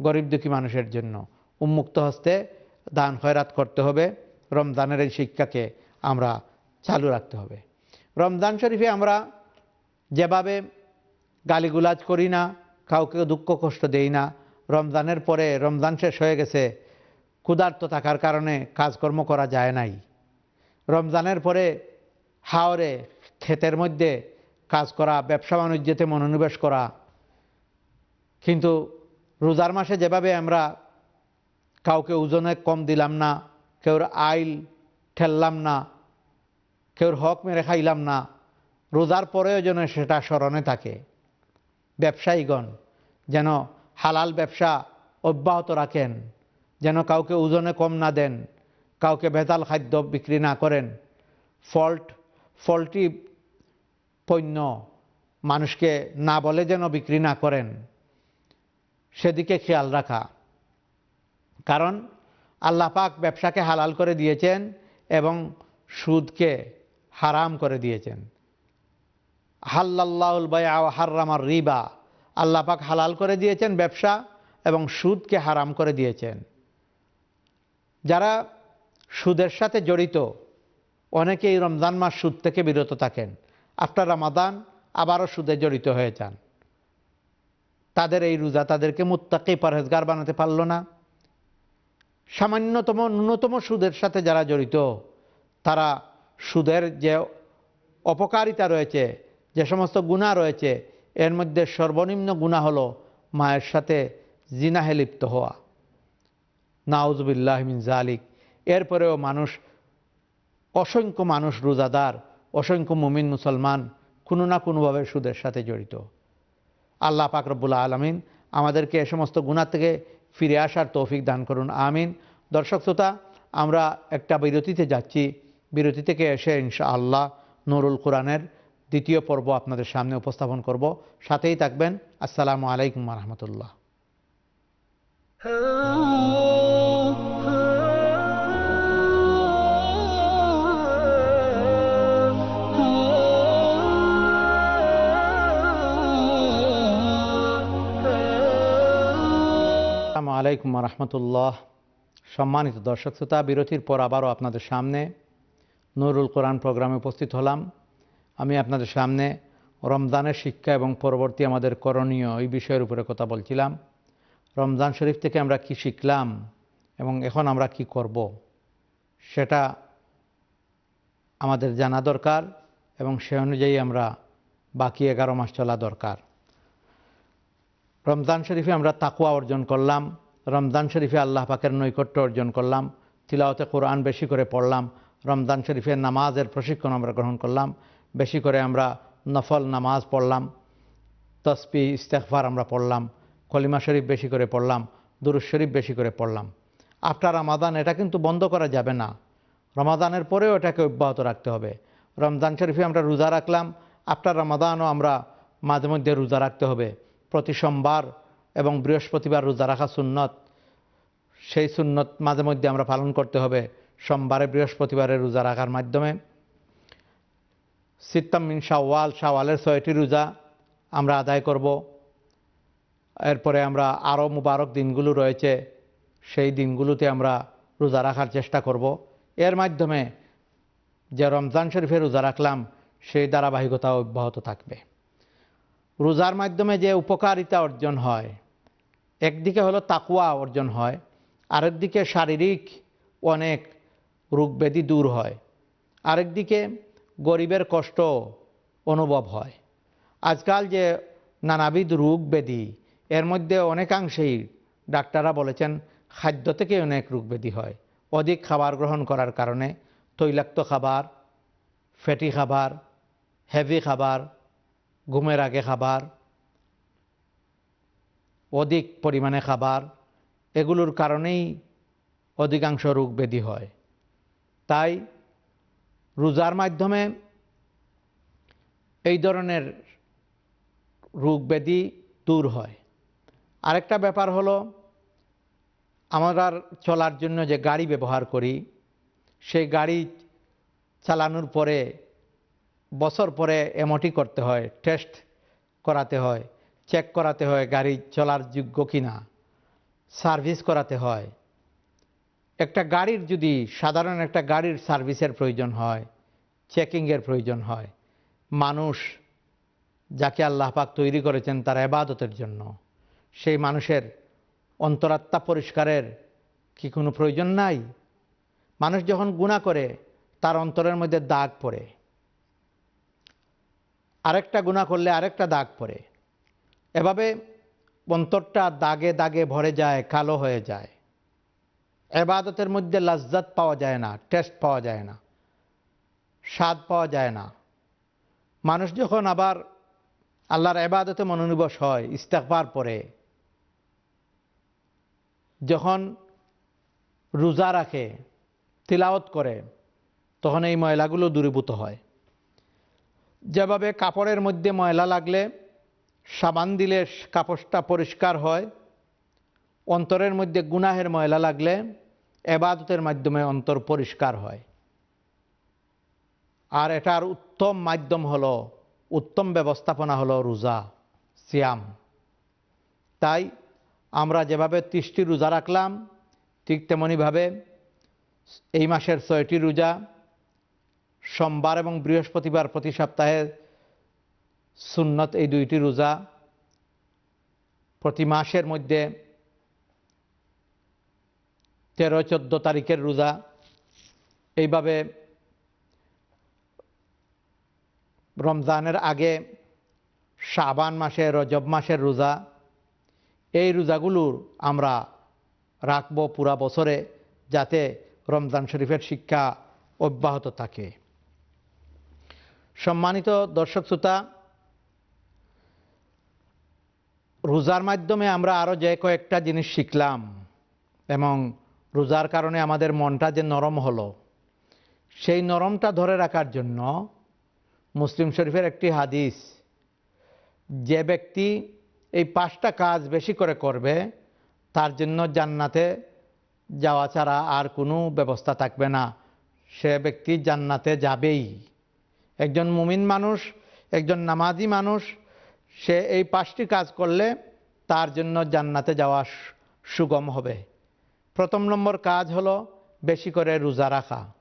B: গরিব দুঃখী মানুষের জন্য উন্মুক্ত হস্তে দান খয়রাত করতে হবে। রমজানের এই শিক্ষাকে আমরা চালু রাখতে হবে। রমজান শরীফে আমরা যেভাবে গালিগুলাজ করি না, কাউকে দুঃখ কষ্ট দেই না, রমজানের পরে রমজান শেষ হয়ে গেছে, ক্ষুধার্ত থাকার কারণে কাজকর্ম করা যায় নাই। রমজানের পরে হাওরে, ক্ষেতের মধ্যে কাজ করা, ব্যবসা বাণিজ্যতে মনোনিবেশ করা। কিন্তু রোজার মাসে যেভাবে আমরা কাউকে ওজনে কম দিলাম না, কেউর আইল ঠেললাম না কেউর হক মেরে খাইলাম না, রোজার পরেও যেন সেটা স্মরণে থাকে। ব্যবসায়ীগণ যেন হালাল ব্যবসা অব্যাহত রাখেন, যেন কাউকে ওজনে কম না দেন, কাউকে ভেজাল খাদ্য বিক্রি না করেন। ফল্ট, ফল্টি পণ্য মানুষকে না বলে যেন বিক্রি না করেন। সেদিকে খেয়াল রাখা। কারণ আল্লাহ পাক ব্যবসাকে হালাল করে দিয়েছেন এবং সুদকে হারাম করে দিয়েছেন। হাল্লাল্লাহুল বায়া হার্রামার রিবা। আল্লাহ পাক হালাল করে দিয়েছেন ব্যবসা এবং সুদকে হারাম করে দিয়েছেন। যারা সুদের সাথে জড়িত অনেকেই রমজান মাস সুদ থেকে বিরত থাকেন। আফটার রামাদান আবারও সুদে জড়িত হয়ে যান। তাদের এই রোজা তাদেরকে মুত্তাকি পরহেজগার বানাতে পারল না। সামান্যতম ন্যূনতম সুদের সাথে যারা জড়িত, তারা সুদের যে অপকারিতা রয়েছে, যে সমস্ত গুণা রয়েছে, এর মধ্যে সর্বনিম্ন গুণা হলো মায়ের সাথে জিনাহে লিপ্ত হওয়া। নাউজবিল্লাহমিন জালিক এরপরেও মানুষ, অসংখ্য মানুষ রোজাদার, অসংখ্য মুমিন মুসলমান কোনো না কোনোভাবে সুদের সাথে জড়িত। আল্লাহ পাকরবুল্লা আলমিন আমাদেরকে এ সমস্ত গুণা থেকে ফিরে আসার তৌফিক দান করুন, আমিন। দর্শক শ্রোতা, আমরা একটা বিরতিতে যাচ্ছি। বিরতি থেকে এসে ইনশা আল্লাহ নুরুল কোরআনের দ্বিতীয় পর্ব আপনাদের সামনে উপস্থাপন করব। সাথেই থাকবেন। আসসালামু আলাইকুম রহমতুল্লাহ। আসসালামু আলাইকুম রহমতুল্লাহ। সম্মানিত দর্শক শ্রোতা, বিরতির পর আবারও আপনাদের সামনে নুরুল কোরআন প্রোগ্রামে উপস্থিত হলাম। আমি আপনাদের সামনে রমজানের শিক্ষা এবং পরবর্তী আমাদের করণীয় এই বিষয়ের উপরে কথা বলছিলাম। রমজান শরীফ থেকে আমরা কি শিখলাম এবং এখন আমরা কি করব, সেটা আমাদের জানা দরকার এবং সে অনুযায়ী আমরা বাকি এগারো মাস চলা দরকার। রমজান শরীফে আমরা তাকুয়া অর্জন করলাম। রমজান শরীফে আল্লাহ পাকের নৈকট্য অর্জন করলাম। তিলাওতে কোরআন বেশি করে পড়লাম। রমজান শরীফের নামাজের প্রশিক্ষণ আমরা গ্রহণ করলাম। বেশি করে আমরা নফল নামাজ পড়লাম তসপি ইস্তেকফার আমরা পড়লাম, কলিমা শরীফ বেশি করে পড়লাম দুরুজ শরীফ বেশি করে পড়লাম। আফটার রমাদান এটা কিন্তু বন্ধ করা যাবে না। রমাদানের পরেও এটাকে অব্যাহত রাখতে হবে। রমজান শরীফে আমরা রোজা রাখলাম, আফটার রমাদানও আমরা মাঝে মধ্যে রোজা রাখতে হবে। প্রতি সোমবার এবং বৃহস্পতিবার রোজা রাখা সুন্নত, সেই সুন্নত মাঝে মধ্যে আমরা পালন করতে হবে। সোমবারে বৃহস্পতিবারে রোজা রাখার মাধ্যমে। সিত্তাম মিন শাওয়াল, শাওয়ালের ছয়টি রোজা আমরা আদায় করব। এরপরে আমরা আরও মুবারক দিনগুলো রয়েছে, সেই দিনগুলোতে আমরা রোজা রাখার চেষ্টা করব। এর মাধ্যমে যে রমজান শরীফে রোজা রাখলাম, সেই ধারাবাহিকতা অব্যাহত থাকবে। রোজার মাধ্যমে যে উপকারিতা অর্জন হয়, একদিকে হলো তাকুয়া অর্জন হয়, আরেকদিকে শারীরিক অনেক রোগব্যাধি দূর হয়। আরেকদিকে গরিবের কষ্ট অনুভব হয়। আজকাল যে নানাবিধ রোগ ব্যাধি, এর মধ্যে অনেকাংশেই ডাক্তাররা বলেছেন, খাদ্য থেকে অনেক রোগ ব্যাধি হয়। অধিক খাবার গ্রহণ করার কারণে তৈলাক্ত খাবার, ফ্যাটি খাবার, হেভি খাবার, ঘুমের আগে খাবার, অধিক পরিমাণে খাবার, এগুলোর কারণেই অধিকাংশ রোগ ব্যাধি হয়। তাই রোজার মাধ্যমে এই ধরনের রোগ ব্যাধি দূর হয়। আরেকটা ব্যাপার হলো, আমরা চলার জন্য যে গাড়ি ব্যবহার করি, সেই গাড়ি চালানোর পরে, বছর পরে এমটি করতে হয় টেস্ট করাতে হয় চেক করাতে হয় গাড়ি চলার যোগ্য কিনা সার্ভিস করাতে হয়। একটা গাড়ির যদি সাধারণ একটা গাড়ির সার্ভিসের প্রয়োজন হয়, চেকিংয়ের প্রয়োজন হয়, মানুষ যাকে আল্লাহ পাক তৈরি করেছেন তার এবাদতের জন্য, সেই মানুষের অন্তরাত্মা পরিষ্কারের কি কোনো প্রয়োজন নাই? মানুষ যখন গুণা করে, তার অন্তরের মধ্যে দাগ পড়ে। আরেকটা গুণা করলে আরেকটা দাগ পড়ে। এভাবে অন্তরটা দাগে দাগে ভরে যায়, কালো হয়ে যায়। এবাদতের মধ্যে লাজ্জাত পাওয়া যায় না, টেস্ট পাওয়া যায় না, স্বাদ পাওয়া যায় না। মানুষ যখন আবার আল্লাহর এবাদতে মনোনিবেশ হয় ইস্তেকবার পরে যখন রোজা রাখে তিলাওত করে, তখন এই ময়লাগুলো দূরীভূত হয়। যেভাবে কাপড়ের মধ্যে ময়লা লাগলে সাবান দিলে কাপড়টা পরিষ্কার হয়, অন্তরের মধ্যে গুনাহের ময়লা লাগলে এবাদতের মাধ্যমে অন্তর পরিষ্কার হয়। আর এটার উত্তম মাধ্যম হলো, উত্তম ব্যবস্থাপনা হলো রোজা, সিয়াম। তাই আমরা যেভাবে ত্রিশটি রোজা রাখলাম, ঠিক তেমনইভাবে এই মাসের ছয়টি রোজা সোমবার এবং বৃহস্পতিবার প্রতি সপ্তাহে সুন্নত এই দুইটি রোজা প্রতি মাসের মধ্যে তেরো, চোদ্দ তারিখের রোজা। এইভাবে রমজানের আগে শাবান মাসে, রজব মাসের রোজা। এই রোজাগুলোর আমরা রাখব পুরা বছরে যাতে রমজান শরীফের শিক্ষা অব্যাহত থাকে। সম্মানিত দর্শক শ্রোতা, রোজার মাধ্যমে আমরা আরও যে কয়েকটা জিনিস শিখলাম এবং রোজার কারণে আমাদের মনটা যে নরম হলো, সেই নরমটা ধরে রাখার জন্য মুসলিম শরীফের একটি হাদিস, যে ব্যক্তি এই পাঁচটা কাজ বেশি করে করবে, তার জন্য জান্নাতে যাওয়া ছাড়া আর কোনো ব্যবস্থা থাকবে না। সে ব্যক্তি জান্নাতে যাবেই। একজন মুমিন মানুষ, একজন নামাজি মানুষ, সে এই পাঁচটি কাজ করলে তার জন্য জান্নাতে যাওয়া সুগম হবে। প্রথম নম্বর কাজ হলো বেশি করে রোজা রাখা।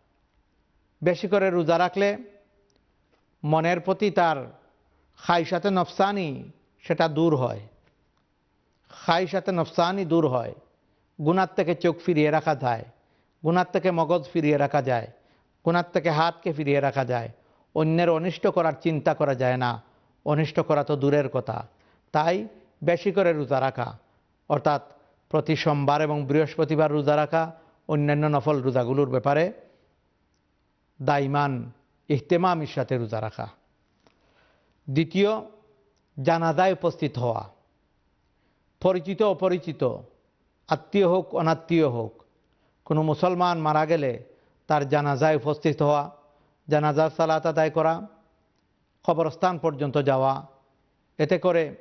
B: বেশি করে রোজা রাখলে মনের প্রতি তার খাইসাতে নফসানি সেটা দূর হয়। খাইসাতে নফসানি দূর হয়। গুনার থেকে চোখ ফিরিয়ে রাখা যায়। গুনার থেকে মগজ ফিরিয়ে রাখা যায়। গুনার থেকে হাতকে ফিরিয়ে রাখা যায়। অন্যের অনিষ্ট করার চিন্তা করা যায় না। অনিষ্ট করা তো দূরের কথা। তাই বেশি করে রোজা রাখা। অর্থাৎ প্রতি সোমবার এবং বৃহস্পতিবার রোজা রাখা, অন্যান্য নফল রোজাগুলোর ব্যাপারে দাইমান ইহতেমামির সাথে রোজা রাখা। দ্বিতীয়, জানাজায় উপস্থিত হওয়া। পরিচিত অপরিচিত, আত্মীয় হোক, অনাত্মীয় হোক, কোনো মুসলমান মারা গেলে তার জানাজায় উপস্থিত হওয়া, জানাজার সালাত আদায় করা, কবরস্থান পর্যন্ত যাওয়া, এতে করে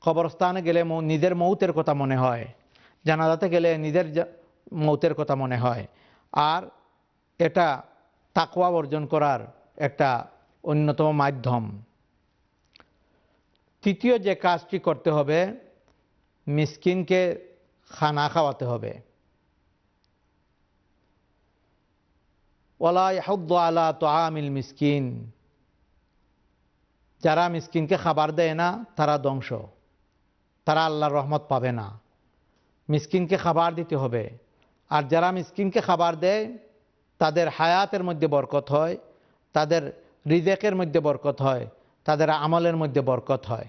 B: কবরস্থানে গেলে নিজের মৌতের কথা মনে হয়। জানাজাতে গেলে নিজের মৌতের কথা মনে হয়। আর এটা তাকওয়া অর্জন করার একটা অন্যতম মাধ্যম। তৃতীয় যে কাজটি করতে হবে, মিসকিনকে খানা খাওয়াতে হবে। ওলা তো আমিল মিসকিন। যারা মিসকিনকে খাবার দেয় না, তারা ধ্বংস। তারা আল্লাহর রহমত পাবে না। মিসকিনকে খাবার দিতে হবে। আর যারা মিসকিনকে খাবার দেয়, তাদের হায়াতের মধ্যে বরকত হয়, তাদের রিজেকের মধ্যে বরকত হয়, তাদের আমলের মধ্যে বরকত হয়।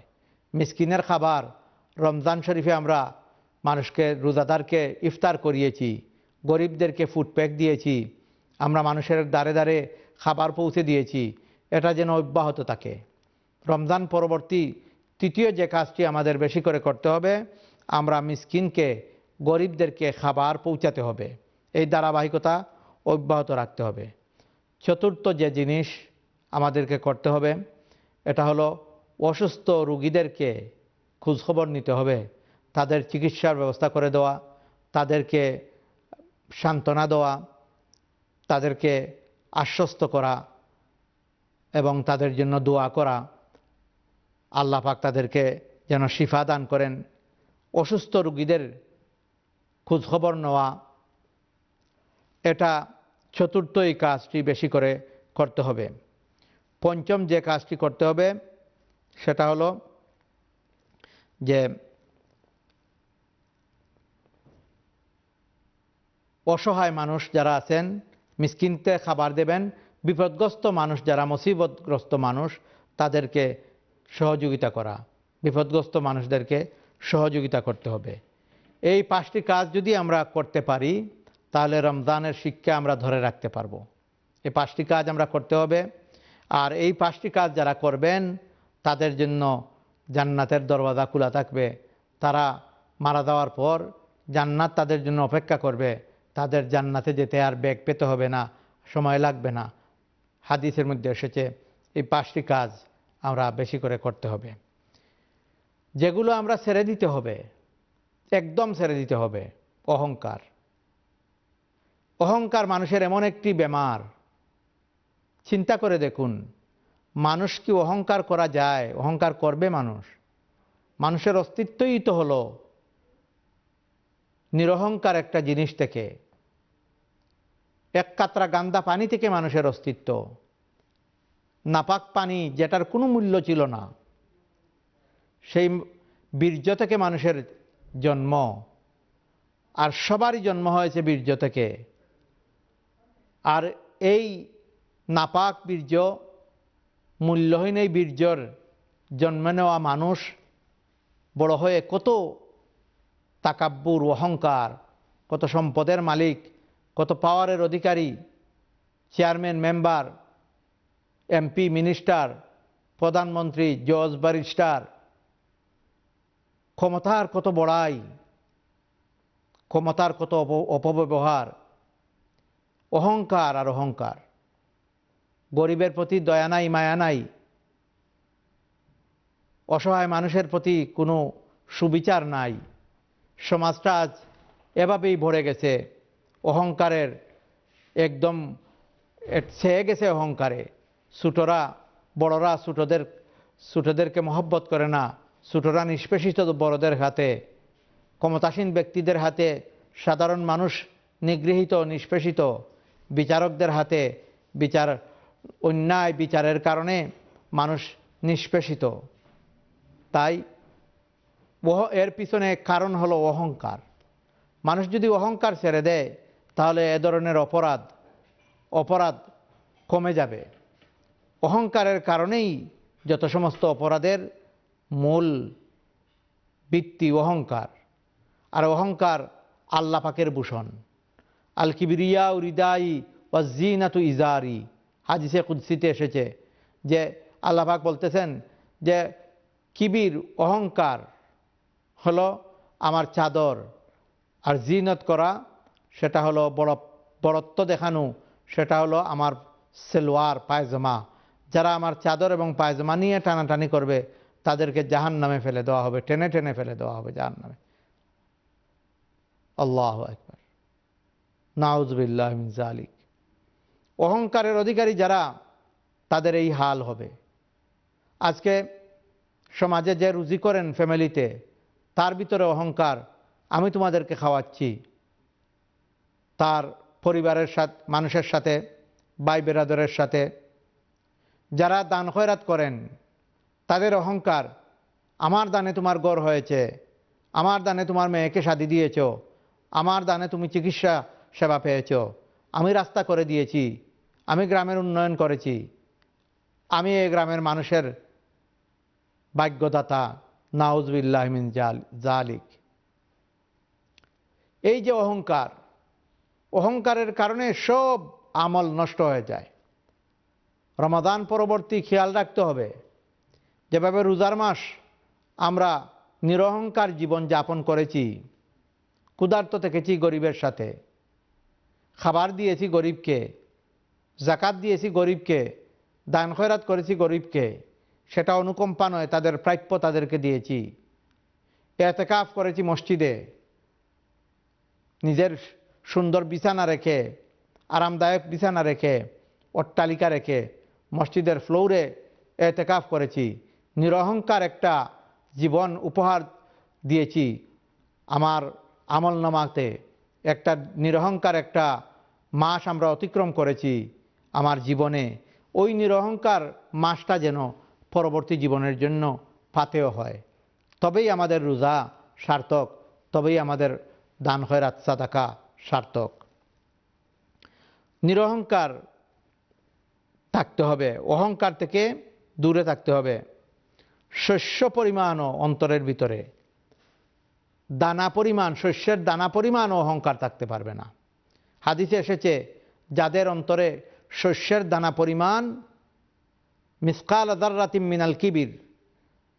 B: মিসকিনের খাবার রমজান শরীফে আমরা মানুষকে, রোজাদারকে ইফতার করিয়েছি, গরিবদেরকে ফুড প্যাক দিয়েছি, আমরা মানুষের দ্বারে দ্বারে খাবার পৌঁছে দিয়েছি, এটা যেন অব্যাহত থাকে। রমজান পরবর্তী তৃতীয় যে কাজটি আমাদের বেশি করে করতে হবে আমরা মিসকিনকে, গরিবদেরকে খাবার পৌঁছাতে হবে। এই ধারাবাহিকতা অব্যাহত রাখতে হবে। চতুর্থ যে জিনিস আমাদেরকে করতে হবে, এটা হলো অসুস্থ রুগীদেরকে খোঁজখবর নিতে হবে। তাদের চিকিৎসার ব্যবস্থা করে দেওয়া, তাদেরকে সান্ত্বনা দেওয়া, তাদেরকে আশ্বস্ত করা এবং তাদের জন্য দোয়া করা। আল্লাহ পাক তাদেরকে যেন শিফা দান করেন। অসুস্থ রুগীদের খোঁজখবর নেওয়া, এটা চতুর্থ এই কাজটি বেশি করে করতে হবে। পঞ্চম যে কাজটি করতে হবে, সেটা হলো যে অসহায় মানুষ যারা আছেন মিসকিনতে খাবার দেবেন, বিপদগ্রস্ত মানুষ যারা, মুসিবতগ্রস্ত মানুষ, তাদেরকে সহযোগিতা করা, বিপদগ্রস্ত মানুষদেরকে সহযোগিতা করতে হবে। এই পাঁচটি কাজ যদি আমরা করতে পারি, তাহলে রমজানের শিক্ষা আমরা ধরে রাখতে পারব। এই পাঁচটি কাজ আমরা করতে হবে। আর এই পাঁচটি কাজ যারা করবেন, তাদের জন্য জান্নাতের দরওয়াজা খোলা থাকবে। তারা মারা যাওয়ার পর জান্নাত তাদের জন্য অপেক্ষা করবে। তাদের জান্নাতে যেতে আর ব্যাগ পেতে হবে না, সময় লাগবে না। হাদিসের মধ্যে এসেছে, এই পাঁচটি কাজ আমরা বেশি করে করতে হবে। যেগুলো আমরা ছেড়ে দিতে হবে, একদম ছেড়ে দিতে হবে, অহংকার। অহংকার মানুষের এমন একটি বেমার। চিন্তা করে দেখুন, মানুষ কি অহংকার করা যায়? অহংকার করবে মানুষ? মানুষের অস্তিত্বই তো হলো নিরহংকার একটা জিনিস থেকে। এক কাতরা গান্দা পানি থেকে মানুষের অস্তিত্ব। নাপাক পানি যেটার কোনো মূল্য ছিল না। সেই বীর্য থেকে মানুষের জন্ম। আর সবারই জন্ম হয়েছে বীর্য থেকে। আর এই নাপাক বীর্য, মূল্যহীন এই বীর্যর জন্মে নেওয়া মানুষ বড় হয়ে কত তাকাব্বুর অহংকার, কত সম্পদের মালিক, কত পাওয়ারের অধিকারী, চেয়ারম্যান, মেম্বার, এমপি, মিনিস্টার, প্রধানমন্ত্রী, জজ, ব্যারিস্টার ক্ষমতার কত বড়াই, ক্ষমতার কত অপ- অপব্যবহার, অহংকার আর অহংকার। গরিবের প্রতি দয়া নাই, মায়া নাই, অসহায় মানুষের প্রতি কোনো সুবিচার নাই। সমাজটা আজ এভাবেই ভরে গেছে, অহংকারের একদম ছেয়ে গেছে অহংকারে। ছোটরা, বড়রা ছোটদের, ছোটদেরকে মহব্বত করে না। ছোটরা নিষ্পেষিত বড়দের হাতে, ক্ষমতাসীন ব্যক্তিদের হাতে সাধারণ মানুষ নিগৃহীত, নিষ্পেষিত বিচারকদের হাতে বিচার, অন্যায় বিচারের কারণে মানুষ নিষ্পেষিত। তাই এর পিছনে কারণ হলো অহংকার। মানুষ যদি অহংকার ছেড়ে দেয়, তাহলে এ ধরনের অপরাধ অপরাধ কমে যাবে। অহংকারের কারণেই যত সমস্ত অপরাধের মূল বৃত্তি অহংকার। আর অহংকার আল্লাহ পাকের ভূষণ। আল কিবিরিয়া উরিদাই ওয়াজিনাতু ইজারি। হাদিসে কুদ্সিতে এসেছে যে আল্লাহ পাক বলতেছেন যে কিবির অহংকার হলো আমার চাদর। আর জিনত করা সেটা হলো বড় বড়ত্ব দেখানো, সেটা হলো আমার সেলোয়ার, পায়জামা। যারা আমার চাদর এবং পায়জামা নিয়ে টানাটানি করবে তাদেরকে জাহান নামে ফেলে দেওয়া হবে, টেনে টেনে ফেলে দেওয়া হবে জাহান নামে আল্লাহ একবার নাউজবিল্লাহ অহংকারের অধিকারী যারা, তাদের এই হাল হবে। আজকে সমাজে যে রুজি করেন ফ্যামিলিতে, তার ভিতরে অহংকার, আমি তোমাদেরকে খাওয়াচ্ছি। তার পরিবারের সাথে, মানুষের সাথে বাই বেরাদরের সাথে, যারা দান খয়রাত করেন তাদের অহংকার। আমার দানে তোমার গড় হয়েছে। আমার দানে তোমার মেয়েকে শাদি দিয়েছ। আমার দানে তুমি চিকিৎসা সেবা পেয়েছ। আমি রাস্তা করে দিয়েছি। আমি গ্রামের উন্নয়ন করেছি। আমি এই গ্রামের মানুষের ভাগ্যদাতা। নাউজবিল্লাহমিন জাল জালিক। এই যে অহংকার, অহংকারের কারণে সব আমল নষ্ট হয়ে যায়। রমাদান পরবর্তী খেয়াল রাখতে হবে। যেভাবে রোজার মাস আমরা নিরহংকার জীবন যাপন করেছি, ক্ষুধার্ত থেকেছি গরিবের সাথে। খাবার দিয়েছি গরিবকে, জাকাত দিয়েছি গরিবকে, দান খয়রাত করেছি গরিবকে, সেটা অনুকম্পা নয়, তাদের প্রাপ্য তাদেরকে দিয়েছি। এতেকাফ করেছি মসজিদে। নিজের সুন্দর বিছানা রেখে, আরামদায়ক বিছানা রেখে, অট্টালিকা রেখে মসজিদের ফ্লোরে এতেকাফ করেছি। নিরহংকার একটা জীবন উপহার দিয়েছি আমার আমল নামাতে। একটা নিরহংকার একটা মাস আমরা অতিক্রম করেছি আমার জীবনে। ওই নিরহংকার মাসটা যেন পরবর্তী জীবনের জন্য ফাতেও হয়। তবেই আমাদের রোজা সার্থক, তবেই আমাদের দান খয়রাত সাদাকা সার্থক। নিরহংকার থাকতে হবে, অহংকার থেকে দূরে থাকতে হবে। শস্য পরিমাণও অন্তরের ভিতরে। দানা পরিমাণ, শস্যের দানা পরিমাণও অহংকার থাকতে পারবে না। হাদিসে এসেছে, যাদের অন্তরে শস্যের দানা পরিমাণ মিসকাল আদার্রাতিম মিনাল কিবির,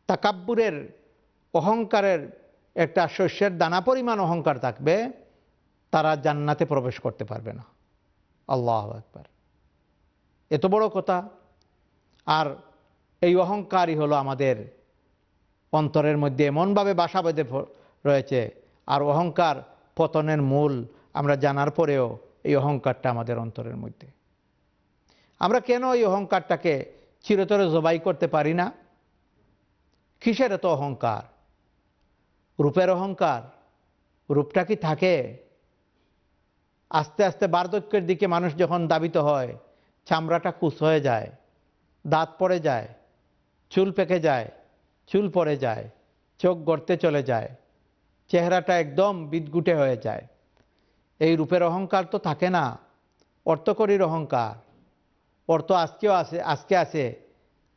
B: তাকাব্বুরের অহংকারের একটা শস্যের দানা পরিমাণ অহংকার থাকবে, তারা জান্নাতে প্রবেশ করতে পারবে না। আল্লাহ একবার এত বড় কথা। আর এই অহংকারই হলো আমাদের অন্তরের মধ্যে এমনভাবে বাসা বেঁধে রয়েছে। আর অহংকার পতনের মূল আমরা জানার পরেও এই অহংকারটা আমাদের অন্তরের মধ্যে। আমরা কেন এই অহংকারটাকে চিরতরে জবাই করতে পারি না? কিসের এত অহংকার? রূপের অহংকার? রূপটা কি থাকে? আস্তে আস্তে বার্ধক্যের দিকে মানুষ যখন দাবিত হয়, চামড়াটা কুচ হয়ে যায়, দাঁত পড়ে যায় চুল পেকে যায়, চুল পড়ে যায়, চোখ গড়তে চলে যায়, চেহারাটা একদম বিদগুটে হয়ে যায়। এই রূপের অহংকার তো থাকে না, অর্থকরীর অহংকার। অর্থ আজকেও আছে, আজকে আছে,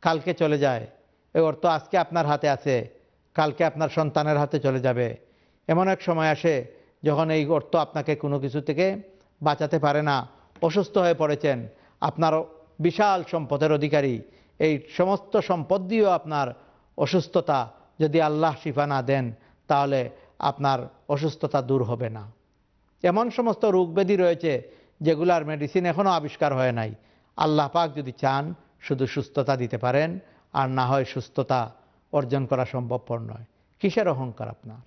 B: কালকে চলে যায়। এই অর্থ আজকে আপনার হাতে আছে, কালকে আপনার সন্তানের হাতে চলে যাবে। এমন এক সময় আসে যখন এই অর্থ আপনাকে কোনো কিছু থেকে বাঁচাতে পারে না। অসুস্থ হয়ে পড়েছেন, আপনার বিশাল সম্পদের অধিকারী এই সমস্ত সম্পদ দিয়েও আপনার অসুস্থতা যদি আল্লাহ শিফা না দেন, তাহলে আপনার অসুস্থতা দূর হবে না। এমন সমস্ত রোগ ব্যাধি রয়েছে যেগুলার মেডিসিন এখনও আবিষ্কার হয় নাই। আল্লাহ পাক যদি চান, শুধু সুস্থতা দিতে পারেন, আর না হয় সুস্থতা অর্জন করা সম্ভবপর নয়। কিসের অহংকার আপনার?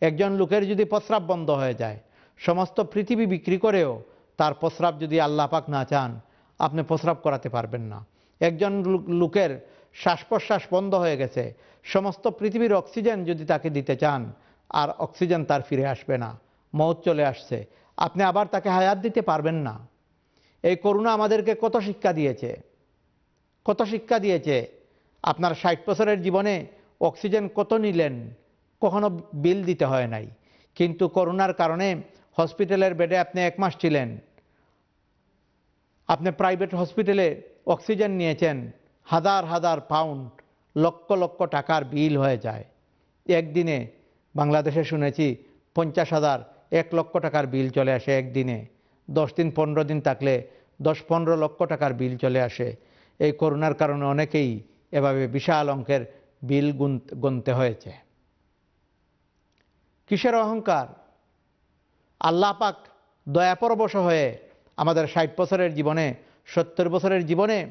B: একজন লোকের যদি প্রস্রাব বন্ধ হয়ে যায়, সমস্ত পৃথিবী বিক্রি করেও তার প্রস্রাব যদি আল্লাহ পাক না চান, আপনি প্রস্রাব করাতে পারবেন না। একজন লোক- লোকের শ্বাস প্রশ্বাস বন্ধ হয়ে গেছে। সমস্ত পৃথিবীর অক্সিজেন যদি তাকে দিতে চান, আর অক্সিজেন তার ফিরে আসবে না। মৌত চলে আসছে। আপনি আবার তাকে হায়াত দিতে পারবেন না। এই করোনা আমাদেরকে কত শিক্ষা দিয়েছে? কত শিক্ষা দিয়েছে? আপনার ষাট বছরের জীবনে অক্সিজেন কত নিলেন? কখনো বিল দিতে হয় নাই। কিন্তু করোনার কারণে হসপিটালের বেডে আপনি এক মাস ছিলেন। আপনি প্রাইভেট হসপিটালে অক্সিজেন নিয়েছেন, হাজার হাজার পাউন্ড, লক্ষ লক্ষ টাকার বিল হয়ে যায়। একদিনে, বাংলাদেশে শুনেছি, পঞ্চাশ হাজার এক লক্ষ টাকার বিল চলে আসে একদিনে। দশ দিন, পনেরো দিন থাকলে দশ পনেরো লক্ষ টাকার বিল চলে আসে। এই করোনার কারণে অনেকেই এভাবে বিশাল অঙ্কের বিল গুন- গুনতে হয়েছে। কিসের অহংকার? আল্লাহ পাক দয়াপরবশ হয়ে আমাদের ষাট বছরের জীবনে সত্তর বছরের জীবনে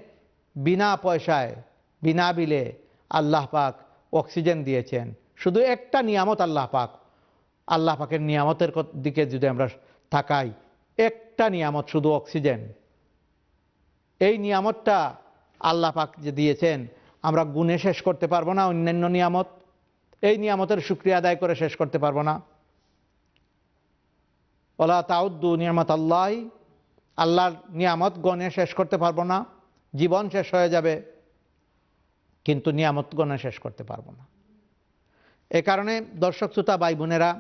B: বিনা পয়সায়, বিনা বিলে আল্লাহ পাক অক্সিজেন দিয়েছেন। শুধু একটা নিয়ামত আল্লাহ পাক। আল্লাহ পাকের নিয়ামতের দিকে যদি আমরা তাকাই, একটা নিয়ামত শুধু অক্সিজেন। এই নিয়ামতটা আল্লাহ পাক যে দিয়েছেন, আমরা গুণে শেষ করতে পারব না, অন্যান্য নিয়ামত। এই নিয়ামতের শুক্রিয়া আদায় করে শেষ করতে পারব না। ওলা তাউদ্দু নিয়ামত আল্লাহ আল্লাহর নিয়ামত গণে শেষ করতে পারব না, জীবন শেষ হয়ে যাবে, কিন্তু নিয়ামত গণে শেষ করতে পারব না। এ কারণে দর্শক, শ্রোতা, ভাই, বোনেরা,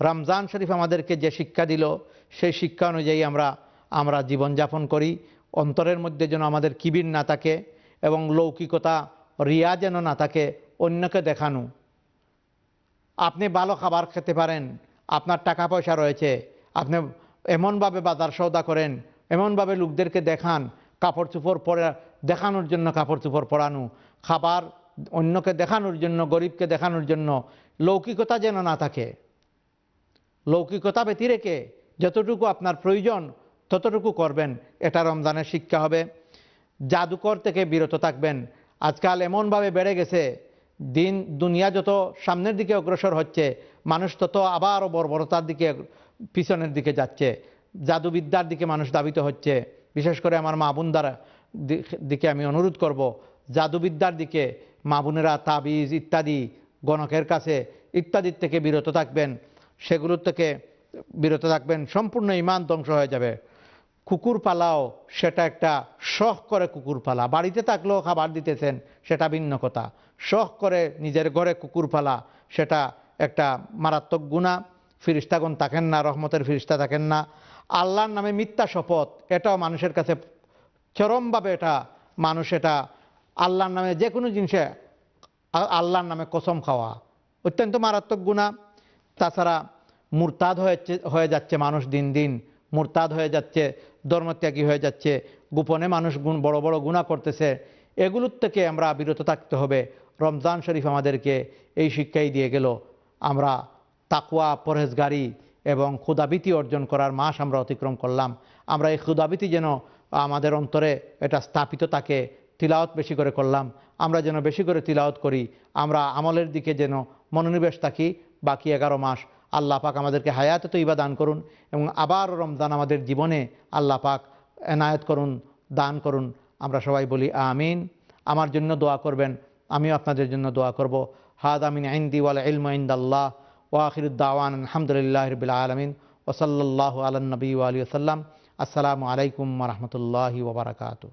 B: রমজান শরীফ আমাদেরকে যে শিক্ষা দিল, সেই শিক্ষা অনুযায়ী আমরা আমরা জীবনযাপন করি। অন্তরের মধ্যে যেন আমাদের কিবির না থাকে এবং লৌকিকতা, রিয়া যেন না থাকে, অন্যকে দেখানো। আপনি ভালো খাবার খেতে পারেন, আপনার টাকা পয়সা রয়েছে, আপনি এমনভাবে বাজার সৌদা করেন এমনভাবে লোকদেরকে দেখান কাপড় চোপড় পরে, দেখানোর জন্য কাপড় চোপড় পরানো, খাবার অন্যকে দেখানোর জন্য, গরিবকে দেখানোর জন্য, লৌকিকতা যেন না থাকে। লৌকিকতা ব্যতি রেখে যতটুকু আপনার প্রয়োজন, ততটুকু করবেন, এটা রমজানের শিক্ষা হবে। জাদুকর থেকে বিরত থাকবেন। আজকাল এমনভাবে বেড়ে গেছে, দিন, দুনিয়া যত সামনের দিকে অগ্রসর হচ্ছে, মানুষ তত আবারও বর্বরতার দিকে, পিছনের দিকে যাচ্ছে। জাদুবিদ্যার দিকে মানুষ দাবিত হচ্ছে। বিশেষ করে আমার মা বোনদার দিকে আমি অনুরোধ করব, জাদুবিদ্যার দিকে মা বোনেরা তাবিজ ইত্যাদি, গণকের কাছে ইত্যাদির থেকে বিরত থাকবেন। সেগুলোর থেকে বিরত থাকবেন, সম্পূর্ণ ইমান ধ্বংস হয়ে যাবে। কুকুর পালাও, সেটা একটা শখ করে কুকুর পালা। বাড়িতে থাকলেও খাবার দিতেছেন, সেটা ভিন্ন কথা। শখ করে নিজের ঘরে কুকুর পালা, সেটা একটা মারাত্মক গুণা ফিরিস্তাগণ থাকেন না, রহমতের ফিরিস্তা থাকেন না। আল্লাহর নামে মিথ্যা শপথ, এটাও মানুষের কাছে চরমভাবে এটা, মানুষ এটা আল্লাহর নামে যে কোনো জিনিসে আল্লাহর নামে কসম খাওয়া। অত্যন্ত মারাত্মক গুণা তাছাড়া মুরতাদ হয়েছে, হয়ে যাচ্ছে মানুষ দিন দিন। মুরতাদ হয়ে যাচ্ছে, ধর্মত্যাগী হয়ে যাচ্ছে। গোপনে মানুষ গুণ, বড় বড় গুণা করতেছে। এগুলোর থেকে আমরা বিরত থাকতে হবে। রমজান শরীফ আমাদেরকে এই শিক্ষাই দিয়ে গেল, আমরা তাকুয়া পরহেজগারি এবং ক্ষুদাবৃতি অর্জন করার মাস আমরা অতিক্রম করলাম। আমরা এই ক্ষুদাবৃতি যেন আমাদের অন্তরে এটা স্থাপিত থাকে তিলাওয়াত বেশি করে করলাম। আমরা যেন বেশি করে তিলাওয়াত করি। আমরা আমলের দিকে যেন মনোনিবেশ থাকি বাকি এগারো মাস। আল্লাহ পাক আমাদেরকে হায়াতে তো ইবা দান করুন এবং আবার রমজান আমাদের জীবনে আল্লাহ পাক এনায়েত করুন, দান করুন। আমরা সবাই বলি আমিন। আমার জন্য দোয়া করবেন, আমিও আপনাদের জন্য দোয়া করব। হাদ আমিন আইন্দি ওয়াল ইলম ইন্দাল্লাহ ওয়াখির দাওয়ান আলহামদুলিল্লাহ রবিল আলমিন ওসল্লাহ আলনবী আলী ওসাল্লাম আসসালামু আলাইকুম রহমতুল্লাহি ওবরাকাতু